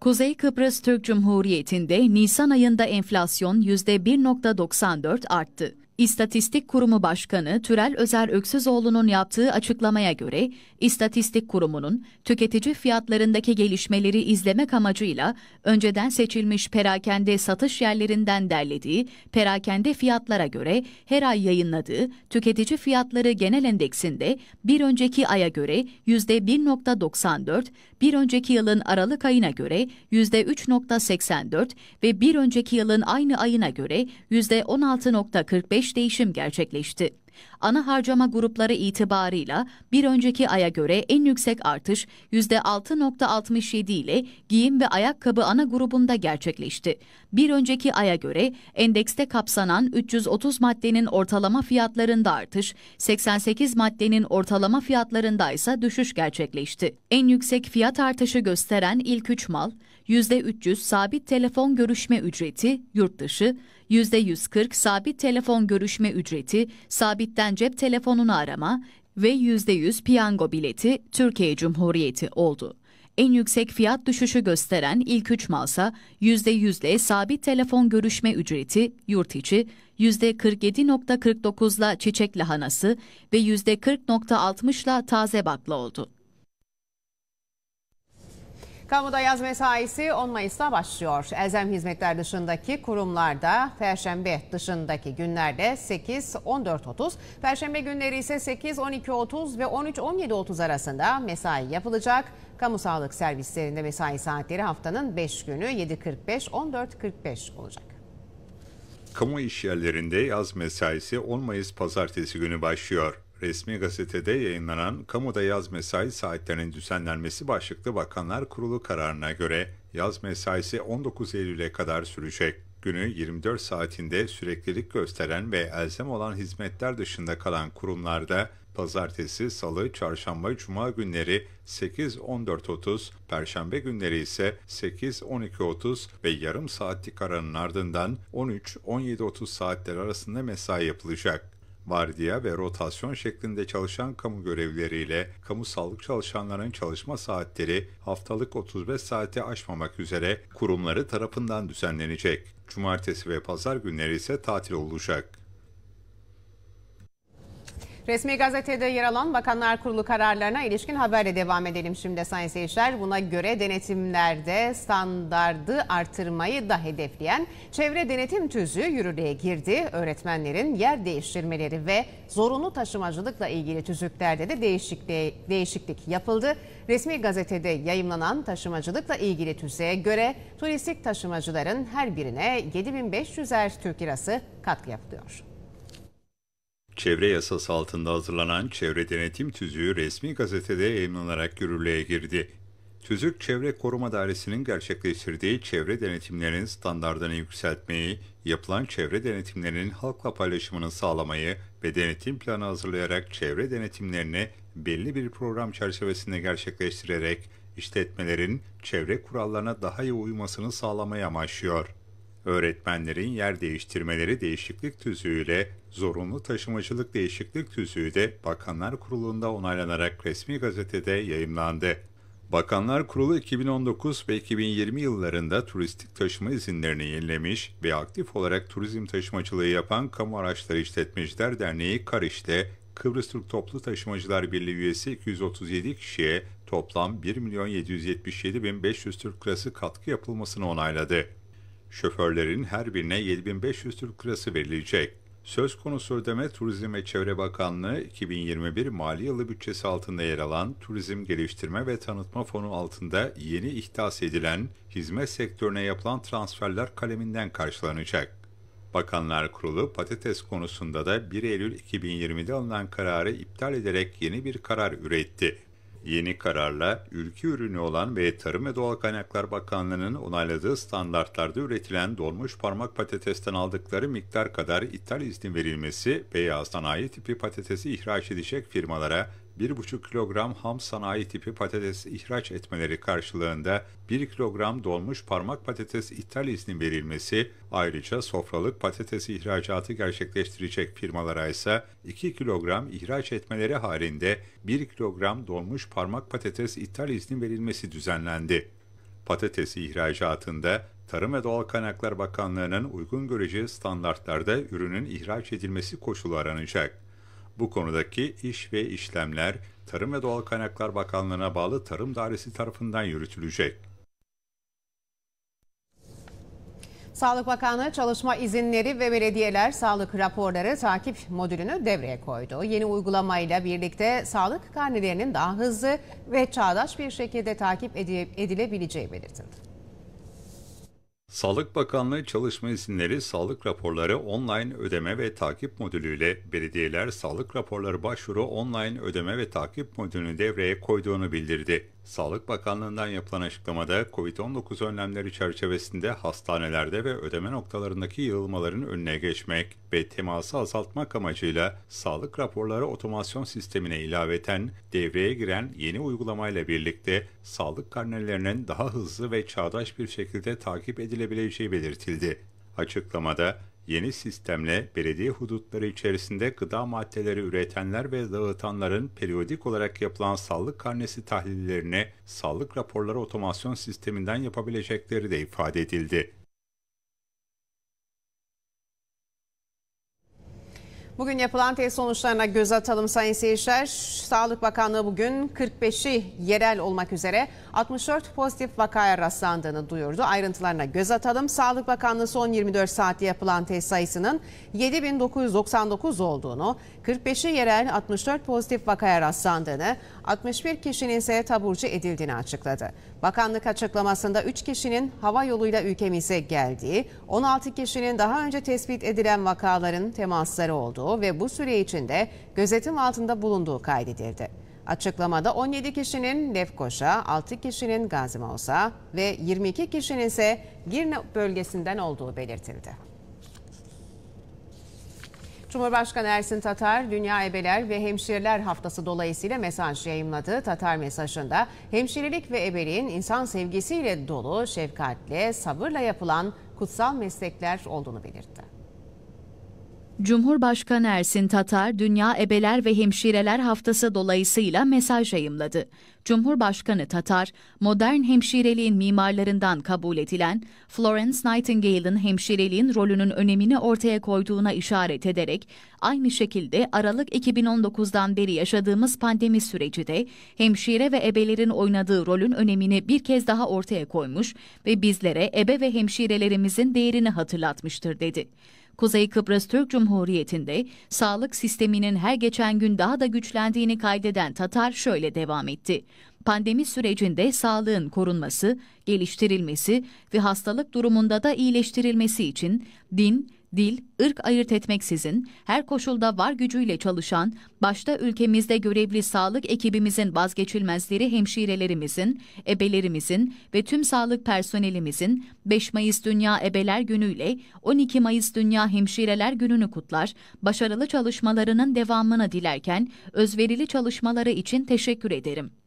Kuzey Kıbrıs Türk Cumhuriyeti'nde Nisan ayında enflasyon %1.94 arttı. İstatistik Kurumu Başkanı Türel Özer Öksüzoğlu'nun yaptığı açıklamaya göre İstatistik Kurumu'nun tüketici fiyatlarındaki gelişmeleri izlemek amacıyla önceden seçilmiş perakende satış yerlerinden derlediği perakende fiyatlara göre her ay yayınladığı tüketici fiyatları genel endeksinde bir önceki aya göre %1.94, bir önceki yılın Aralık ayına göre %3.84 ve bir önceki yılın aynı ayına göre %16.45 değişim gerçekleşti. Ana harcama grupları itibarıyla bir önceki aya göre en yüksek artış %6.67 ile giyim ve ayakkabı ana grubunda gerçekleşti. Bir önceki aya göre endekste kapsanan 330 maddenin ortalama fiyatlarında artış, 88 maddenin ortalama fiyatlarında ise düşüş gerçekleşti. En yüksek fiyat artışı gösteren ilk 3 mal, %300 sabit telefon görüşme ücreti, yurt dışı, %140 sabit telefon görüşme ücreti, sabitten cep telefonunu arama ve %100 piyango bileti Türkiye Cumhuriyeti oldu. En yüksek fiyat düşüşü gösteren ilk 3 malsa %100'le sabit telefon görüşme ücreti, yurt içi, %47.49'la çiçek lahanası ve %40.60'la taze bakla oldu. Kamuda yaz mesaisi 10 Mayıs'ta başlıyor. Elzem hizmetler dışındaki kurumlarda Perşembe dışındaki günlerde 8-14.30, Perşembe günleri ise 8-12.30 ve 13-17.30 arasında mesai yapılacak. Kamu sağlık servislerinde mesai saatleri haftanın 5 günü 7.45-14.45 olacak. Kamu iş yerlerinde yaz mesaisi 10 Mayıs pazartesi günü başlıyor. Resmi gazetede yayınlanan kamuda yaz mesai saatlerinin düzenlenmesi başlıklı Bakanlar Kurulu kararına göre yaz mesaisi 19 Eylül'e kadar sürecek. Günü 24 saatinde süreklilik gösteren ve elzem olan hizmetler dışında kalan kurumlarda pazartesi, salı, çarşamba, cuma günleri 8-14.30, perşembe günleri ise 8-12.30 ve yarım saatlik aranın ardından 13-17.30 saatler arasında mesai yapılacak vardiya ve rotasyon şeklinde çalışan kamu görevlileriyle kamu sağlık çalışanlarının çalışma saatleri haftalık 35 saati aşmamak üzere kurumları tarafından düzenlenecek. Cumartesi ve pazar günleri ise tatil olacak. Resmi gazetede yer alan Bakanlar Kurulu kararlarına ilişkin haberle devam edelim şimdi sayın seyirciler. Buna göre denetimlerde standardı artırmayı da hedefleyen çevre denetim tüzüğü yürürlüğe girdi. Öğretmenlerin yer değiştirmeleri ve zorunlu taşımacılıkla ilgili tüzüklerde de değişiklik, yapıldı. Resmi gazetede yayımlanan taşımacılıkla ilgili tüzüğe göre turistik taşımacıların her birine 7500'er Türk lirası katkı yapılıyor. Çevre yasası altında hazırlanan çevre denetim tüzüğü resmi gazetede yayınlanarak yürürlüğe girdi. Tüzük Çevre Koruma Dairesi'nin gerçekleştirdiği çevre denetimlerinin standartını yükseltmeyi, yapılan çevre denetimlerinin halkla paylaşımını sağlamayı ve denetim planı hazırlayarak çevre denetimlerini belli bir program çerçevesinde gerçekleştirerek işletmelerin çevre kurallarına daha iyi uymasını sağlamaya amaçlıyor. Öğretmenlerin yer değiştirmeleri değişiklik tüzüğüyle zorunlu taşımacılık değişiklik tüzüğü de Bakanlar Kurulu'nda onaylanarak resmi gazetede yayımlandı. Bakanlar Kurulu 2019 ve 2020 yıllarında turistik taşıma izinlerini yenilemiş ve aktif olarak turizm taşımacılığı yapan Kamu Araçları İşletmeciler Derneği Kariş'te Kıbrıs Türk Toplu Taşımacılar Birliği üyesi 237 kişiye toplam 1 milyon 777 bin 500 Türk lirası katkı yapılmasını onayladı. Şoförlerin her birine 7500 Türk lirası verilecek. Söz konusu ödeme Turizm ve Çevre Bakanlığı 2021 mali yılı bütçesi altında yer alan Turizm Geliştirme ve Tanıtma Fonu altında yeni ihtas edilen hizmet sektörüne yapılan transferler kaleminden karşılanacak. Bakanlar Kurulu patates konusunda da 1 Eylül 2020'de alınan kararı iptal ederek yeni bir karar üretti. Yeni kararla ülke ürünü olan ve Tarım ve Doğal Kaynaklar Bakanlığı'nın onayladığı standartlarda üretilen dolmuş parmak patatesten aldıkları miktar kadar ithal izni verilmesi veya sanayi tipi patatesi ihraç edecek firmalara 1,5 kilogram ham sanayi tipi patates ihraç etmeleri karşılığında 1 kilogram dolmuş parmak patates ithal izni verilmesi, ayrıca sofralık patates ihracatı gerçekleştirecek firmalara ise 2 kilogram ihraç etmeleri halinde 1 kilogram dolmuş parmak patates ithal izni verilmesi düzenlendi. Patates ihracatında Tarım ve Doğal Kaynaklar Bakanlığı'nın uygun göreceği standartlarda ürünün ihraç edilmesi koşulu aranacak. Bu konudaki iş ve işlemler Tarım ve Doğal Kaynaklar Bakanlığı'na bağlı Tarım Dairesi tarafından yürütülecek. Sağlık Bakanlığı çalışma izinleri ve belediyeler sağlık raporları takip modülünü devreye koydu. Yeni uygulamayla birlikte sağlık karnelerinin daha hızlı ve çağdaş bir şekilde takip edilebileceği belirtildi. Sağlık Bakanlığı çalışma izinleri sağlık raporları online ödeme ve takip modülüyle belediyeler sağlık raporları başvuru online ödeme ve takip modülünü devreye koyduğunu bildirdi. Sağlık Bakanlığı'ndan yapılan açıklamada COVID-19 önlemleri çerçevesinde hastanelerde ve ödeme noktalarındaki yığılmaların önüne geçmek ve teması azaltmak amacıyla sağlık raporları otomasyon sistemine ilaveten devreye giren yeni uygulamayla birlikte sağlık karnelerinin daha hızlı ve çağdaş bir şekilde takip edilebileceği belirtildi. Açıklamada Yeni sistemle belediye hudutları içerisinde gıda maddeleri üretenler ve dağıtanların periyodik olarak yapılan sağlık karnesi tahlillerini sağlık raporları otomasyon sisteminden yapabilecekleri de ifade edildi. Bugün yapılan test sonuçlarına göz atalım sayın seyirciler. Sağlık Bakanlığı bugün 45'i yerel olmak üzere 64 pozitif vakaya rastlandığını duyurdu. Ayrıntılarına göz atalım. Sağlık Bakanlığı son 24 saatte yapılan test sayısının 7999 olduğunu, 45'i yerel 64 pozitif vakaya rastlandığını, 61 kişinin ise taburcu edildiğini açıkladı. Bakanlık açıklamasında 3 kişinin hava yoluyla ülkemize geldiği, 16 kişinin daha önce tespit edilen vakaların temasları olduğu ve bu süre içinde gözetim altında bulunduğu kaydedildi. Açıklamada 17 kişinin Lefkoşa, 6 kişinin Gazi Mausa ve 22 kişinin ise Girne bölgesinden olduğu belirtildi. Cumhurbaşkanı Ersin Tatar, Dünya Ebeler ve Hemşireler Haftası dolayısıyla mesaj yayımladı. Tatar mesajında hemşirelik ve ebeliğin insan sevgisiyle dolu, şefkatle, sabırla yapılan kutsal meslekler olduğunu belirtti. Cumhurbaşkanı Ersin Tatar, Dünya Ebeler ve Hemşireler Haftası dolayısıyla mesaj yayımladı. Cumhurbaşkanı Tatar, modern hemşireliğin mimarlarından kabul edilen Florence Nightingale'ın hemşireliğin rolünün önemini ortaya koyduğuna işaret ederek, aynı şekilde Aralık 2019'dan beri yaşadığımız pandemi süreci de hemşire ve ebelerin oynadığı rolün önemini bir kez daha ortaya koymuş ve bizlere ebe ve hemşirelerimizin değerini hatırlatmıştır dedi. Kuzey Kıbrıs Türk Cumhuriyeti'nde sağlık sisteminin her geçen gün daha da güçlendiğini kaydeden Tatar şöyle devam etti. Pandemi sürecinde sağlığın korunması, geliştirilmesi ve hastalık durumunda da iyileştirilmesi için din, dil, ırk ayırt etmeksizin her koşulda var gücüyle çalışan, başta ülkemizde görevli sağlık ekibimizin vazgeçilmezleri hemşirelerimizin, ebelerimizin ve tüm sağlık personelimizin 5 Mayıs Dünya Ebeler Günü ile 12 Mayıs Dünya Hemşireler Günü'nü kutlar, başarılı çalışmalarının devamını dilerken özverili çalışmaları için teşekkür ederim.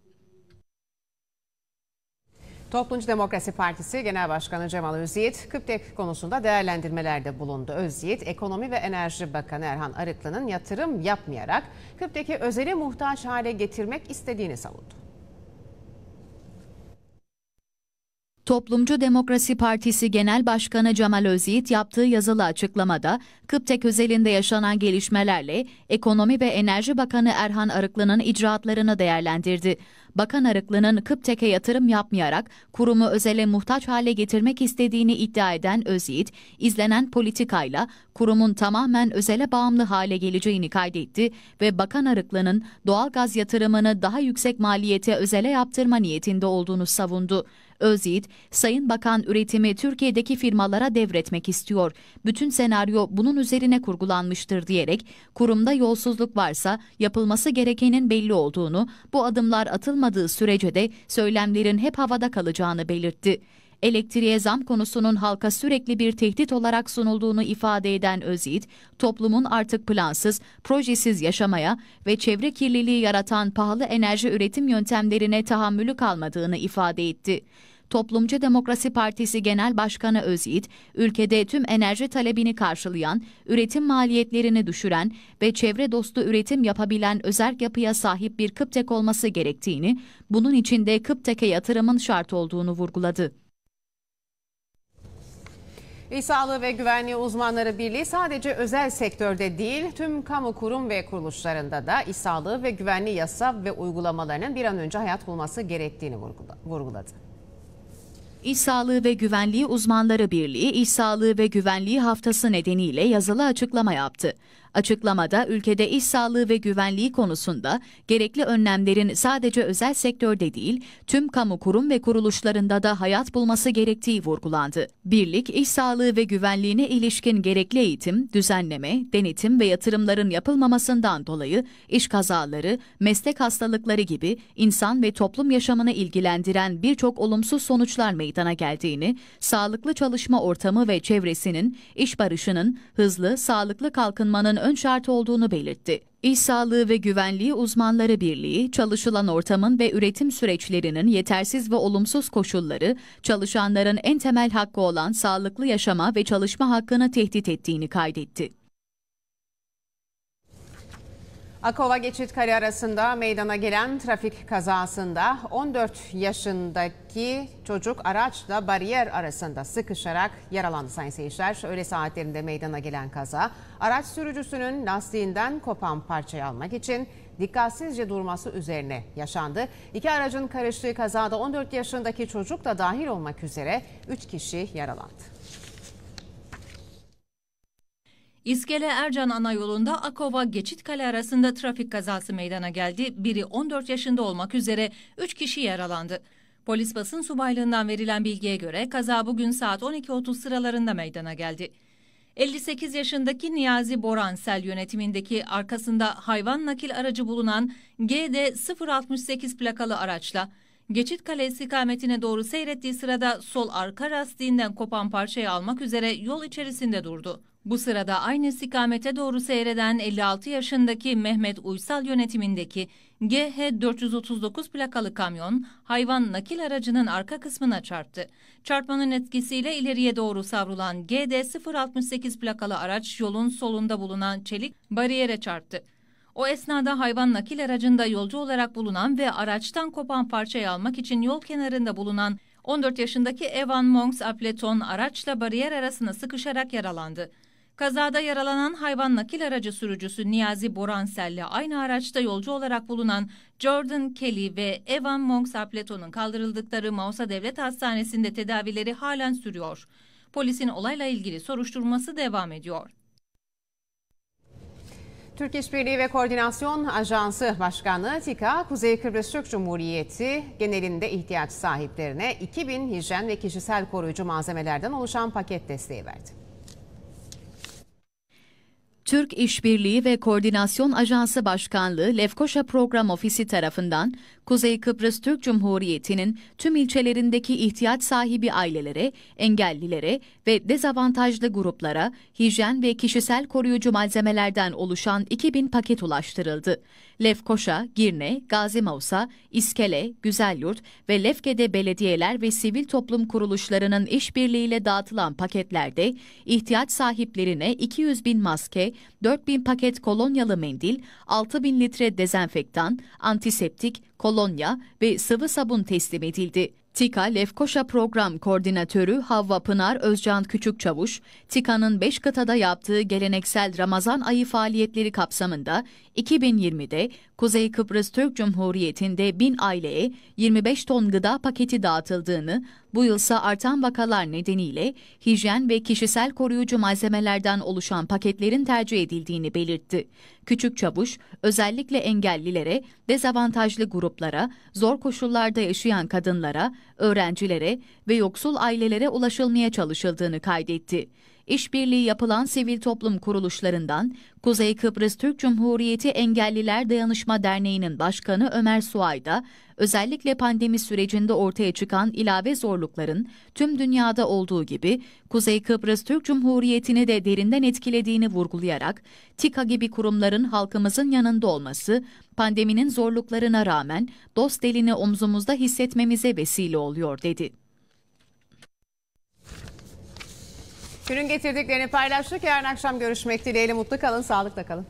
Toplumcu Demokrasi Partisi Genel Başkanı Cemal Özyiğit, KÜPTEK konusunda değerlendirmelerde bulundu. Özyiğit, Ekonomi ve Enerji Bakanı Erhan Arıklı'nın yatırım yapmayarak KÜPTEK'i özeli muhtaç hale getirmek istediğini savundu. Toplumcu Demokrasi Partisi Genel Başkanı Cemal Özyiğit yaptığı yazılı açıklamada Kıptek özelinde yaşanan gelişmelerle Ekonomi ve Enerji Bakanı Erhan Arıklı'nın icraatlarını değerlendirdi. Bakan Arıklı'nın Kıptek'e yatırım yapmayarak kurumu özele muhtaç hale getirmek istediğini iddia eden Özyiğit, izlenen politikayla kurumun tamamen özele bağımlı hale geleceğini kaydetti ve Bakan Arıklı'nın doğal gaz yatırımını daha yüksek maliyete özele yaptırma niyetinde olduğunu savundu. Özyiğit, Sayın Bakan üretimi Türkiye'deki firmalara devretmek istiyor. Bütün senaryo bunun üzerine kurgulanmıştır diyerek kurumda yolsuzluk varsa yapılması gerekenin belli olduğunu, bu adımlar atılmadığı sürece de söylemlerin hep havada kalacağını belirtti elektriğe zam konusunun halka sürekli bir tehdit olarak sunulduğunu ifade eden Özyiğit, toplumun artık plansız, projesiz yaşamaya ve çevre kirliliği yaratan pahalı enerji üretim yöntemlerine tahammülü kalmadığını ifade etti. Toplumcu Demokrasi Partisi Genel Başkanı Özyiğit, ülkede tüm enerji talebini karşılayan, üretim maliyetlerini düşüren ve çevre dostu üretim yapabilen özerk yapıya sahip bir Kıptek olması gerektiğini, bunun için de Kıptek'e yatırımın şart olduğunu vurguladı. İl Sağlığı ve Güvenliği Uzmanları Birliği sadece özel sektörde değil tüm kamu kurum ve kuruluşlarında da iş sağlığı ve güvenliği yasa ve uygulamalarının bir an önce hayat bulması gerektiğini vurguladı. İş Sağlığı ve Güvenliği Uzmanları Birliği, İş Sağlığı ve Güvenliği Haftası nedeniyle yazılı açıklama yaptı. Açıklamada ülkede iş sağlığı ve güvenliği konusunda gerekli önlemlerin sadece özel sektörde değil, tüm kamu kurum ve kuruluşlarında da hayat bulması gerektiği vurgulandı. Birlik, iş sağlığı ve güvenliğine ilişkin gerekli eğitim, düzenleme, denetim ve yatırımların yapılmamasından dolayı iş kazaları, meslek hastalıkları gibi insan ve toplum yaşamını ilgilendiren birçok olumsuz sonuçlar meydana geldiğini, sağlıklı çalışma ortamı ve çevresinin iş barışının hızlı, sağlıklı kalkınmanın ön şartı olduğunu belirtti. İş Sağlığı ve Güvenliği Uzmanları Birliği, çalışılan ortamın ve üretim süreçlerinin yetersiz ve olumsuz koşulları, çalışanların en temel hakkı olan sağlıklı yaşama ve çalışma hakkını tehdit ettiğini kaydetti. Akova Geçit Kale arasında meydana gelen trafik kazasında 14 yaşındaki çocuk araçla bariyer arasında sıkışarak yaralandı sayın seyirciler. Öğle saatlerinde meydana gelen kaza araç sürücüsünün lastiğinden kopan parçayı almak için dikkatsizce durması üzerine yaşandı. İki aracın karıştığı kazada 14 yaşındaki çocuk da dahil olmak üzere 3 kişi yaralandı. İskele Ercan ana yolunda Akova Geçitkale arasında trafik kazası meydana geldi. Biri 14 yaşında olmak üzere 3 kişi yaralandı. Polis basın subaylığından verilen bilgiye göre kaza bugün saat 12.30 sıralarında meydana geldi. 58 yaşındaki Niyazi Boransel yönetimindeki arkasında hayvan nakil aracı bulunan GD 068 plakalı araçla Geçitkale istikametine doğru seyrettiği sırada sol arka lastiğinden kopan parçayı almak üzere yol içerisinde durdu. Bu sırada aynı istikamete doğru seyreden 56 yaşındaki Mehmet Uysal yönetimindeki GH 439 plakalı kamyon hayvan nakil aracının arka kısmına çarptı. Çarpmanın etkisiyle ileriye doğru savrulan GD 068 plakalı araç yolun solunda bulunan çelik bariyere çarptı. O esnada hayvan nakil aracında yolcu olarak bulunan ve araçtan kopan parçayı almak için yol kenarında bulunan 14 yaşındaki Evan Monks Apleton araçla bariyer arasına sıkışarak yaralandı. Kazada yaralanan hayvan nakil aracı sürücüsü Niyazi Boransel'le aynı araçta yolcu olarak bulunan Jordan Kelly ve Evan Monks Apleton'un kaldırıldıkları Mausa Devlet Hastanesi'nde tedavileri halen sürüyor. Polisin olayla ilgili soruşturması devam ediyor. Türk İşbirliği ve Koordinasyon Ajansı Başkanlığı TİKA, Kuzey Kıbrıs Türk Cumhuriyeti genelinde ihtiyaç sahiplerine 2000 hijyen ve kişisel koruyucu malzemelerden oluşan paket desteği verdi. Türk İşbirliği ve Koordinasyon Ajansı Başkanlığı Lefkoşa Program Ofisi tarafından Kuzey Kıbrıs Türk Cumhuriyeti'nin tüm ilçelerindeki ihtiyaç sahibi ailelere, engellilere ve dezavantajlı gruplara hijyen ve kişisel koruyucu malzemelerden oluşan 2000 paket ulaştırıldı. Lefkoşa, Girne, Gazi Mausa, İskele, Güzelyurt ve Lefke'de belediyeler ve sivil toplum kuruluşlarının işbirliğiyle dağıtılan paketlerde ihtiyaç sahiplerine 200 bin maske, 4 bin paket kolonyalı mendil, 6 bin litre dezenfektan, antiseptik, kolonya ve sıvı sabun teslim edildi. TİKA Lefkoşa Program Koordinatörü Havva Pınar Özcan Küçükçavuş, TİKA'nın 5 kıtada yaptığı geleneksel Ramazan ayı faaliyetleri kapsamında 2020'de Kuzey Kıbrıs Türk Cumhuriyeti'nde 1000 aileye 25 ton gıda paketi dağıtıldığını, bu yılsa artan vakalar nedeniyle hijyen ve kişisel koruyucu malzemelerden oluşan paketlerin tercih edildiğini belirtti. Küçük Çavuş, özellikle engellilere, dezavantajlı gruplara, zor koşullarda yaşayan kadınlara, öğrencilere ve yoksul ailelere ulaşılmaya çalışıldığını kaydetti işbirliği yapılan sivil toplum kuruluşlarından Kuzey Kıbrıs Türk Cumhuriyeti Engelliler Dayanışma Derneği'nin başkanı Ömer Suay da özellikle pandemi sürecinde ortaya çıkan ilave zorlukların tüm dünyada olduğu gibi Kuzey Kıbrıs Türk Cumhuriyeti'ni de derinden etkilediğini vurgulayarak TİKA gibi kurumların halkımızın yanında olması pandeminin zorluklarına rağmen dost elini omzumuzda hissetmemize vesile oluyor dedi. Günün getirdiklerini paylaştık. Yarın akşam görüşmek dileğiyle mutlu kalın, sağlıkla kalın.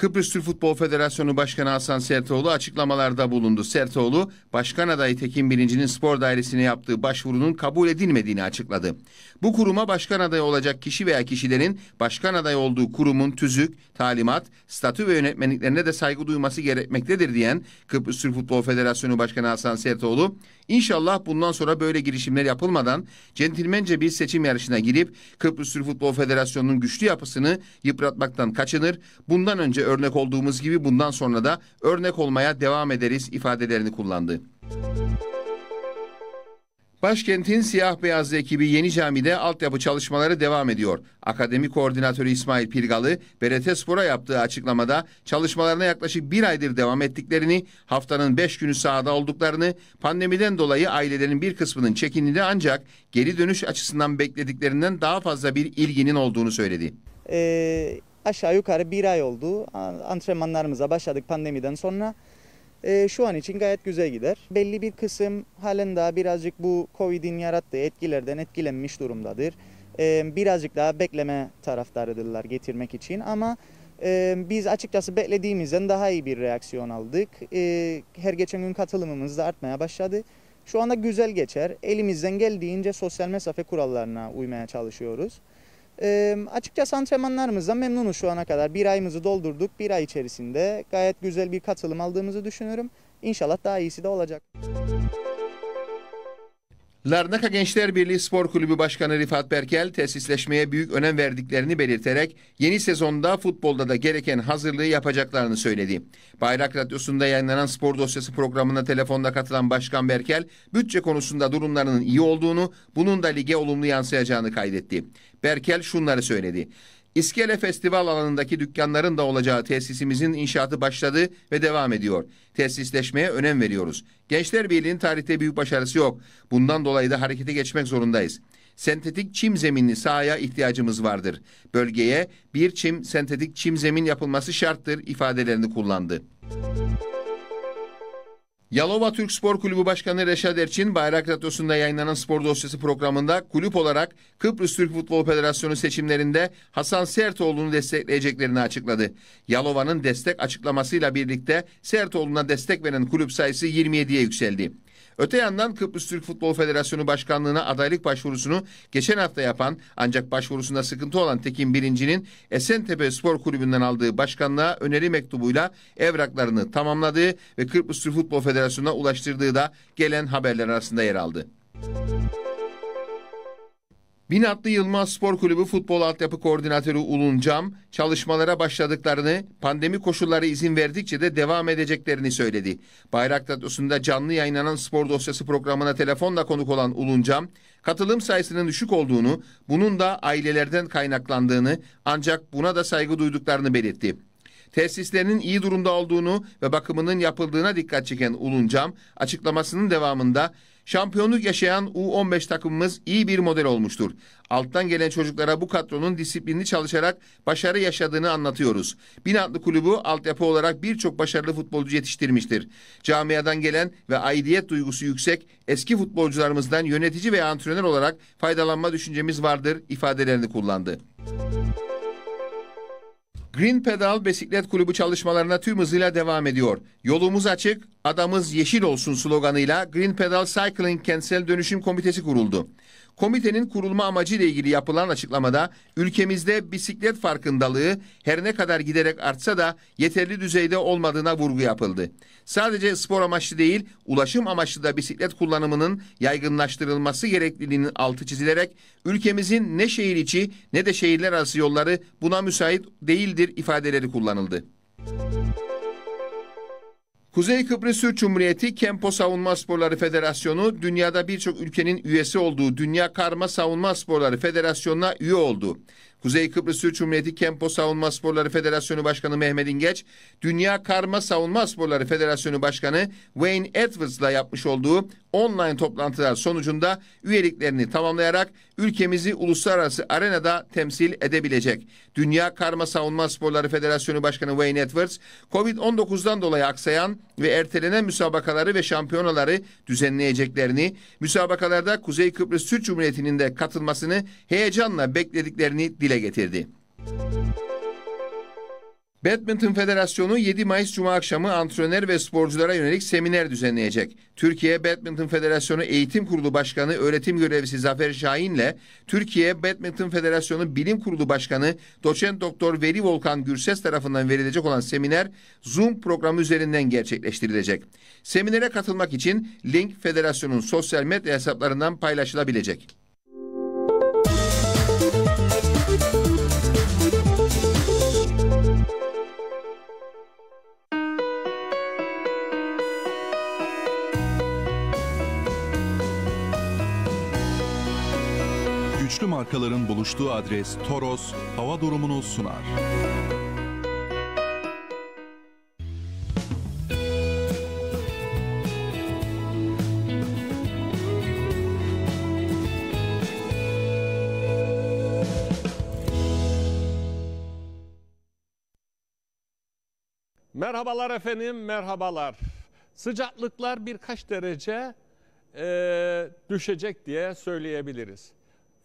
Kıbrıs Türk Futbol Federasyonu Başkanı Hasan Sertoğlu açıklamalarda bulundu. Sertoğlu, Başkan adayı Tekin Bilinci'nin spor dairesine yaptığı başvurunun kabul edilmediğini açıkladı. Bu kuruma başkan adayı olacak kişi veya kişilerin başkan adayı olduğu kurumun tüzük, talimat, statü ve yönetmenliklerine de saygı duyması gerekmektedir diyen Kıbrıs Türk Futbol Federasyonu Başkanı Hasan Sertoğlu, İnşallah bundan sonra böyle girişimler yapılmadan centilmence bir seçim yarışına girip Kıbrıs Türk Futbol Federasyonu'nun güçlü yapısını yıpratmaktan kaçınır. Bundan önce örnek olduğumuz gibi bundan sonra da örnek olmaya devam ederiz ifadelerini kullandı. Başkentin siyah beyazlı ekibi Yeni Cami'de altyapı çalışmaları devam ediyor. Akademi Koordinatörü İsmail Pirgalı, BRT yaptığı açıklamada çalışmalarına yaklaşık bir aydır devam ettiklerini, haftanın beş günü sahada olduklarını, pandemiden dolayı ailelerin bir kısmının çekindiğini ancak geri dönüş açısından beklediklerinden daha fazla bir ilginin olduğunu söyledi. Ee, aşağı yukarı bir ay oldu. Antrenmanlarımıza başladık pandemiden sonra. Ee, şu an için gayet güzel gider. Belli bir kısım halen daha birazcık bu Covid'in yarattığı etkilerden etkilenmiş durumdadır. Ee, birazcık daha bekleme taraftarıdırlar getirmek için ama e, biz açıkçası beklediğimizden daha iyi bir reaksiyon aldık. Ee, her geçen gün katılımımız da artmaya başladı. Şu anda güzel geçer. Elimizden geldiğince sosyal mesafe kurallarına uymaya çalışıyoruz. E, açıkçası antrenmanlarımızdan memnunuz şu ana kadar. Bir ayımızı doldurduk. Bir ay içerisinde gayet güzel bir katılım aldığımızı düşünüyorum. İnşallah daha iyisi de olacak. Larnaka Gençler Birliği Spor Kulübü Başkanı Rifat Berkel tesisleşmeye büyük önem verdiklerini belirterek yeni sezonda futbolda da gereken hazırlığı yapacaklarını söyledi. Bayrak Radyosu'nda yayınlanan spor dosyası programına telefonda katılan Başkan Berkel bütçe konusunda durumlarının iyi olduğunu bunun da lige olumlu yansıyacağını kaydetti. Berkel şunları söyledi. İskele Festival alanındaki dükkanların da olacağı tesisimizin inşaatı başladı ve devam ediyor. Tesisleşmeye önem veriyoruz. Gençler Birliği'nin tarihte büyük başarısı yok. Bundan dolayı da harekete geçmek zorundayız. Sentetik çim zeminli sahaya ihtiyacımız vardır. Bölgeye bir çim sentetik çim zemin yapılması şarttır ifadelerini kullandı. Yalova Türk Spor Kulübü Başkanı Reşat Erçin, Bayrak Radyosu'nda yayınlanan spor dosyası programında kulüp olarak Kıbrıs Türk Futbol Federasyonu seçimlerinde Hasan Sertoğlu'nu destekleyeceklerini açıkladı. Yalova'nın destek açıklamasıyla birlikte Sertoğlu'na destek veren kulüp sayısı 27'ye yükseldi. Öte yandan Kıbrıs Türk Futbol Federasyonu Başkanlığı'na adaylık başvurusunu geçen hafta yapan ancak başvurusunda sıkıntı olan Tekin Birinci'nin Esentepe Spor Kulübü'nden aldığı başkanlığa öneri mektubuyla evraklarını tamamladığı ve Kıbrıs Türk Futbol Federasyonu'na ulaştırdığı da gelen haberler arasında yer aldı. Binatlı Yılmaz Spor Kulübü Futbol Altyapı Koordinatörü Ulun Cam, çalışmalara başladıklarını, pandemi koşulları izin verdikçe de devam edeceklerini söyledi. Bayrak Radyosu'nda canlı yayınlanan spor dosyası programına telefonla konuk olan Ulun Cam, katılım sayısının düşük olduğunu, bunun da ailelerden kaynaklandığını ancak buna da saygı duyduklarını belirtti. Tesislerinin iyi durumda olduğunu ve bakımının yapıldığına dikkat çeken Uluncam açıklamasının devamında Şampiyonluk yaşayan U15 takımımız iyi bir model olmuştur. Alttan gelen çocuklara bu kadronun disiplinli çalışarak başarı yaşadığını anlatıyoruz. Binatlı kulübü altyapı olarak birçok başarılı futbolcu yetiştirmiştir. Camiadan gelen ve aidiyet duygusu yüksek eski futbolcularımızdan yönetici ve antrenör olarak faydalanma düşüncemiz vardır ifadelerini kullandı. Green Pedal Bisiklet Kulübü çalışmalarına tüm hızıyla devam ediyor. Yolumuz açık, adamız yeşil olsun sloganıyla Green Pedal Cycling Kentsel Dönüşüm Komitesi kuruldu. Komitenin kurulma amacı ile ilgili yapılan açıklamada ülkemizde bisiklet farkındalığı her ne kadar giderek artsa da yeterli düzeyde olmadığına vurgu yapıldı. Sadece spor amaçlı değil, ulaşım amaçlı da bisiklet kullanımının yaygınlaştırılması gerekliliğinin altı çizilerek ülkemizin ne şehir içi ne de şehirler arası yolları buna müsait değildir ifadeleri kullanıldı. Kuzey Kıbrıs Türk Cumhuriyeti Kempo Savunma Sporları Federasyonu dünyada birçok ülkenin üyesi olduğu Dünya Karma Savunma Sporları Federasyonu'na üye oldu. Kuzey Kıbrıs Türk Cumhuriyeti Kempo Savunma Sporları Federasyonu Başkanı Mehmet İngeç, Dünya Karma Savunma Sporları Federasyonu Başkanı Wayne Edwards'la yapmış olduğu online toplantılar sonucunda üyeliklerini tamamlayarak ülkemizi uluslararası arenada temsil edebilecek. Dünya Karma Savunma Sporları Federasyonu Başkanı Wayne Edwards, Covid-19'dan dolayı aksayan ve ertelenen müsabakaları ve şampiyonaları düzenleyeceklerini, müsabakalarda Kuzey Kıbrıs Türk Cumhuriyeti'nin de katılmasını heyecanla beklediklerini dile getirdi. Badminton Federasyonu 7 Mayıs Cuma akşamı antrenör ve sporculara yönelik seminer düzenleyecek. Türkiye Badminton Federasyonu Eğitim Kurulu Başkanı Öğretim Görevlisi Zafer Şahin ile Türkiye Badminton Federasyonu Bilim Kurulu Başkanı Doçent Doktor Veli Volkan Gürses tarafından verilecek olan seminer Zoom programı üzerinden gerçekleştirilecek. Seminere katılmak için link federasyonun sosyal medya hesaplarından paylaşılabilecek. Güçlü markaların buluştuğu adres Toros hava durumunu sunar. Merhabalar efendim, merhabalar. Sıcaklıklar birkaç derece e, düşecek diye söyleyebiliriz.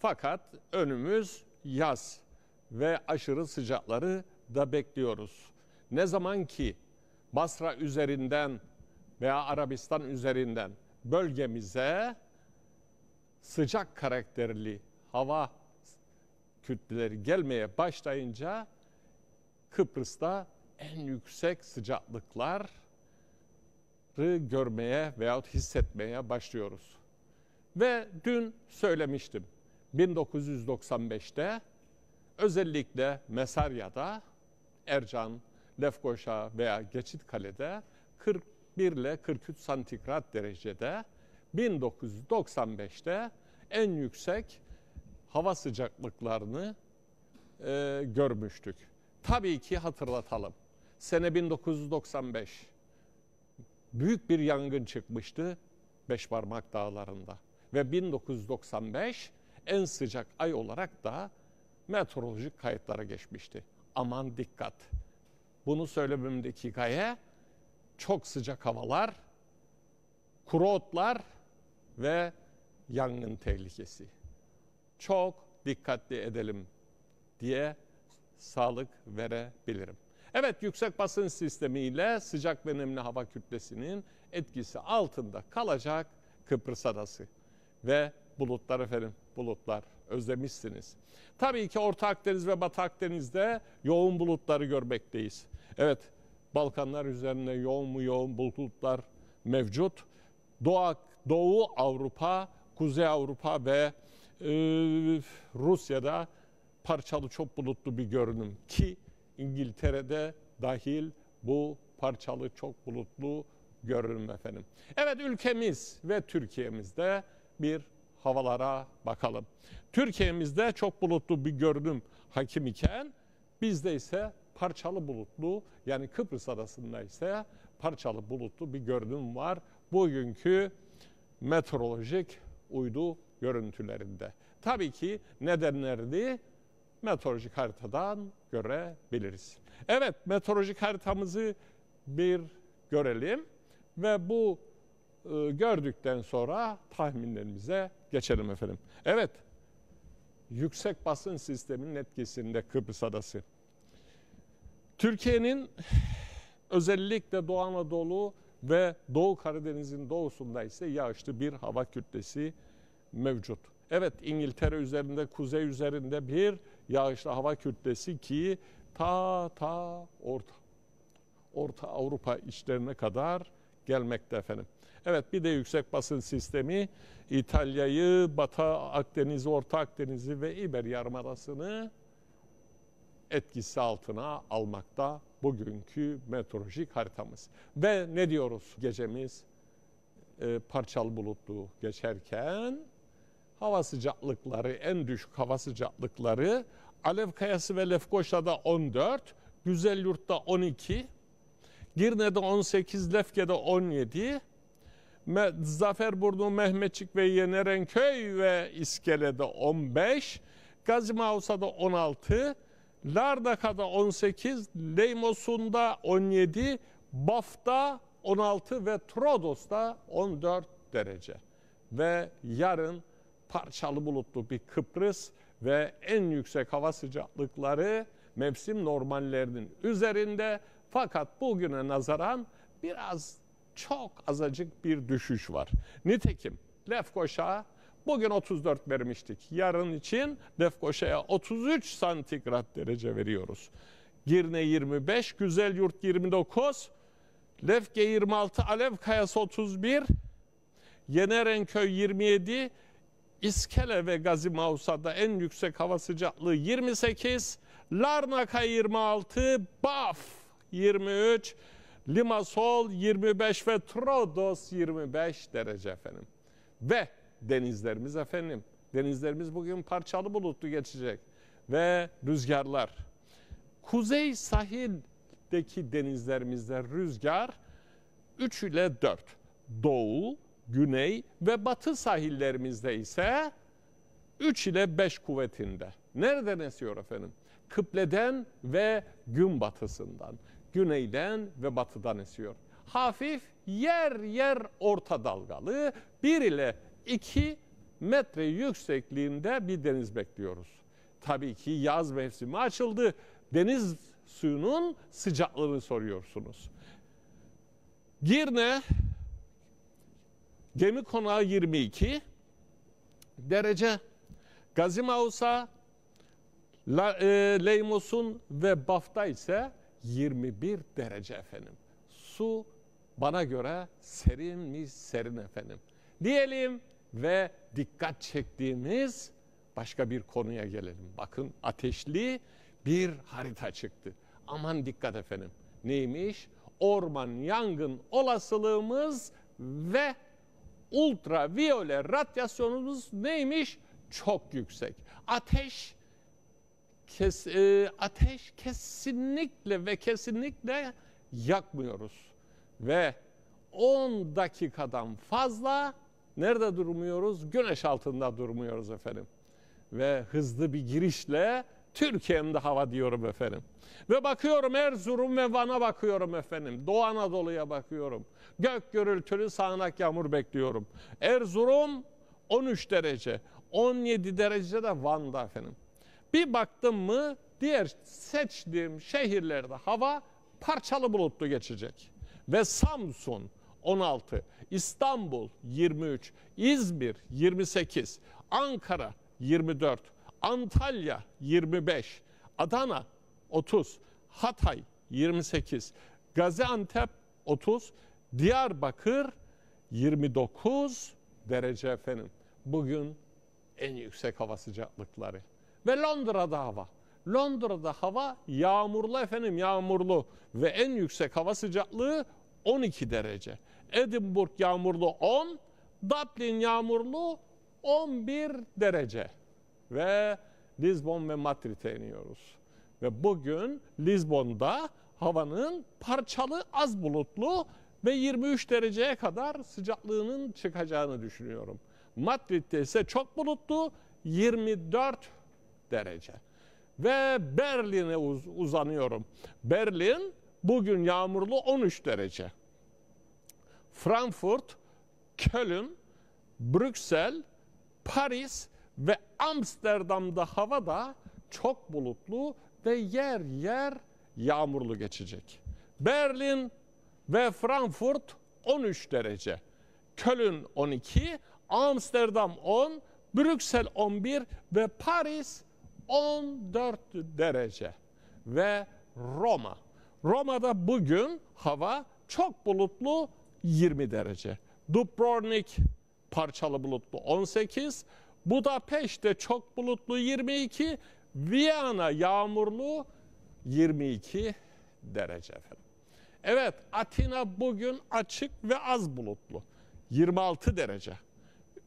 Fakat önümüz yaz ve aşırı sıcakları da bekliyoruz. Ne zaman ki Basra üzerinden veya Arabistan üzerinden bölgemize sıcak karakterli hava kütleleri gelmeye başlayınca Kıbrıs'ta en yüksek sıcaklıkları görmeye veyahut hissetmeye başlıyoruz. Ve dün söylemiştim. 1995'te özellikle Mesarya'da, Ercan, Lefkoşa veya Geçitkale'de 41 ile 43 santigrat derecede 1995'te en yüksek hava sıcaklıklarını e, görmüştük. Tabii ki hatırlatalım. Sene 1995 büyük bir yangın çıkmıştı Beşparmak Dağları'nda ve 1995 en sıcak ay olarak da meteorolojik kayıtlara geçmişti. Aman dikkat. Bunu söylememdeki gaye çok sıcak havalar, kuru otlar ve yangın tehlikesi. Çok dikkatli edelim diye sağlık verebilirim. Evet yüksek basınç sistemiyle sıcak ve nemli hava kütlesinin etkisi altında kalacak Kıbrıs Adası ve bulutlar efendim bulutlar özlemişsiniz. Tabii ki Orta Akdeniz ve Batı Akdeniz'de yoğun bulutları görmekteyiz. Evet Balkanlar üzerinde yoğun mu yoğun bulutlar mevcut. Doğu, Doğu Avrupa, Kuzey Avrupa ve e, Rusya'da parçalı çok bulutlu bir görünüm ki İngiltere'de dahil bu parçalı çok bulutlu görünüm efendim. Evet ülkemiz ve Türkiye'mizde bir havalara bakalım. Türkiye'mizde çok bulutlu bir görünüm hakim iken bizde ise parçalı bulutlu yani Kıbrıs arasında ise parçalı bulutlu bir görünüm var. Bugünkü meteorolojik uydu görüntülerinde. Tabii ki nedenlerini meteorolojik haritadan görebiliriz. Evet meteorolojik haritamızı bir görelim ve bu e, gördükten sonra tahminlerimize geçelim efendim. Evet yüksek basın sisteminin etkisinde Kıbrıs Adası. Türkiye'nin özellikle Doğu Anadolu ve Doğu Karadeniz'in doğusunda ise yağışlı bir hava kütlesi mevcut. Evet İngiltere üzerinde, kuzey üzerinde bir yağışlı hava kütlesi ki ta ta Orta, Orta Avrupa içlerine kadar gelmekte efendim. Evet bir de yüksek basın sistemi İtalya'yı, Batı Akdeniz'i, Orta Akdeniz'i ve İber Yarımadası'nı etkisi altına almakta bugünkü meteorolojik haritamız. Ve ne diyoruz gecemiz e, parçalı bulutlu geçerken hava sıcaklıkları en düşük hava sıcaklıkları Alev Kayası ve Lefkoşa'da 14, Güzelyurt'ta 12, Girne'de 18, Lefke'de 17, Zaferburnu, Mehmetçik ve Yenerenköy ve İskele'de 15, Gazi Mausa'da 16, Lardaka'da 18, Leymos'unda 17, Baf'ta 16 ve Trodos'ta 14 derece. Ve yarın parçalı bulutlu bir Kıbrıs ve en yüksek hava sıcaklıkları mevsim normallerinin üzerinde fakat bugüne nazaran biraz çok azacık bir düşüş var. Nitekim Lefkoşa bugün 34 vermiştik. Yarın için Lefkoşa'ya 33 santigrat derece veriyoruz. Girne 25, Güzel Yurt 29, Lefke 26, Alev Kayası 31, Yenerenköy 27, İskele ve Gazi Mausa'da en yüksek hava sıcaklığı 28, Larnaka 26, Baf 23, Limassol 25 ve Trodos 25 derece efendim. Ve denizlerimiz efendim. Denizlerimiz bugün parçalı bulutlu geçecek. Ve rüzgarlar. Kuzey sahildeki denizlerimizde rüzgar 3 ile 4. Doğu, güney ve batı sahillerimizde ise 3 ile 5 kuvvetinde. Nereden esiyor efendim? Kıbleden ve gün batısından, güneyden ve batıdan esiyor. Hafif yer yer orta dalgalı 1 ile 2 metre yüksekliğinde bir deniz bekliyoruz. Tabii ki yaz mevsimi açıldı. Deniz suyunun sıcaklığını soruyorsunuz. Girne gemi konağı 22 derece. Gazimausa, e, Leymos'un ve Baf'ta ise 21 derece efendim. Su bana göre serin mi serin efendim. Diyelim ve dikkat çektiğimiz başka bir konuya gelelim. Bakın ateşli bir harita çıktı. Aman dikkat efendim. Neymiş? Orman yangın olasılığımız ve ultraviyole radyasyonumuz neymiş? Çok yüksek. Ateş kes, e, ateş kesinlikle ve kesinlikle yakmıyoruz. Ve 10 dakikadan fazla nerede durmuyoruz? Güneş altında durmuyoruz efendim. Ve hızlı bir girişle Türkiye'mde hava diyorum efendim. Ve bakıyorum Erzurum ve Van'a bakıyorum efendim. Doğu Anadolu'ya bakıyorum. Gök gürültülü sağanak yağmur bekliyorum. Erzurum 13 derece. 17 derece de Van'da efendim. Bir baktım mı diğer seçtiğim şehirlerde hava parçalı bulutlu geçecek. Ve Samsun 16, İstanbul 23, İzmir 28, Ankara 24, Antalya 25, Adana 30, Hatay 28, Gaziantep 30, Diyarbakır 29 derece efendim. Bugün en yüksek hava sıcaklıkları. Ve Londra'da hava. Londra'da hava yağmurlu efendim yağmurlu ve en yüksek hava sıcaklığı 12 derece. Edinburgh yağmurlu 10, Dublin yağmurlu 11 derece. Ve Lisbon ve Madrid'e iniyoruz. Ve bugün Lisbon'da havanın parçalı az bulutlu ve 23 dereceye kadar sıcaklığının çıkacağını düşünüyorum. Madrid'de ise çok bulutlu 24 derece. Ve Berlin'e uz uzanıyorum. Berlin bugün yağmurlu 13 derece. Frankfurt, Köln, Brüksel, Paris ve Amsterdam'da hava da çok bulutlu ve yer yer yağmurlu geçecek. Berlin ve Frankfurt 13 derece. Köln 12, Amsterdam 10, Brüksel 11 ve Paris 14 derece. Ve Roma. Roma'da bugün hava çok bulutlu 20 derece. Dubrovnik parçalı bulutlu 18, Budapeşte çok bulutlu 22, Viyana yağmurlu 22 derece efendim. Evet Atina bugün açık ve az bulutlu 26 derece.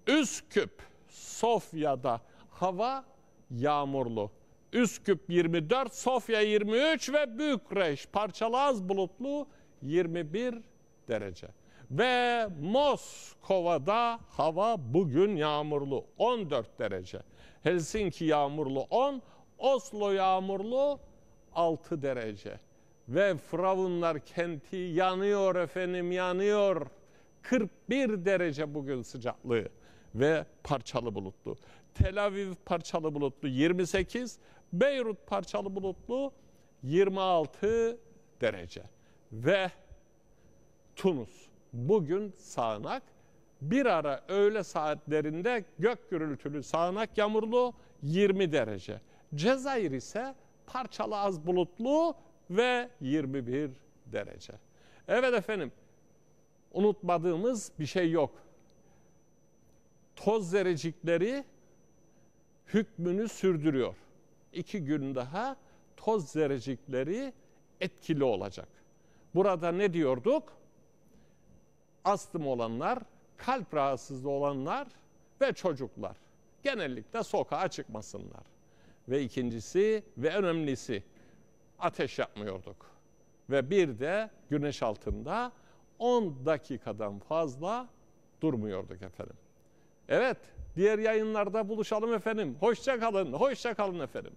Üsküp, Sofya'da hava yağmurlu. Üsküp 24, Sofya 23 ve Bükreş parçalı az bulutlu 21 derece. Ve Moskova'da hava bugün yağmurlu 14 derece. Helsinki yağmurlu 10, Oslo yağmurlu 6 derece. Ve Frauenlar kenti yanıyor efendim yanıyor. 41 derece bugün sıcaklığı. ve parçalı bulutlu. Tel Aviv parçalı bulutlu 28, Beyrut parçalı bulutlu 26 derece. Ve Tunus bugün sağanak, bir ara öğle saatlerinde gök gürültülü sağanak yağmurlu 20 derece. Cezayir ise parçalı az bulutlu ve 21 derece. Evet efendim unutmadığımız bir şey yok. Toz zerrecikleri hükmünü sürdürüyor. İki gün daha toz zerrecikleri etkili olacak. Burada ne diyorduk? Astım olanlar, kalp rahatsızlığı olanlar ve çocuklar genellikle sokağa çıkmasınlar. Ve ikincisi ve önemlisi ateş yapmıyorduk. Ve bir de güneş altında 10 dakikadan fazla durmuyorduk efendim. Evet, diğer yayınlarda buluşalım efendim. Hoşça kalın, hoşça kalın efendim.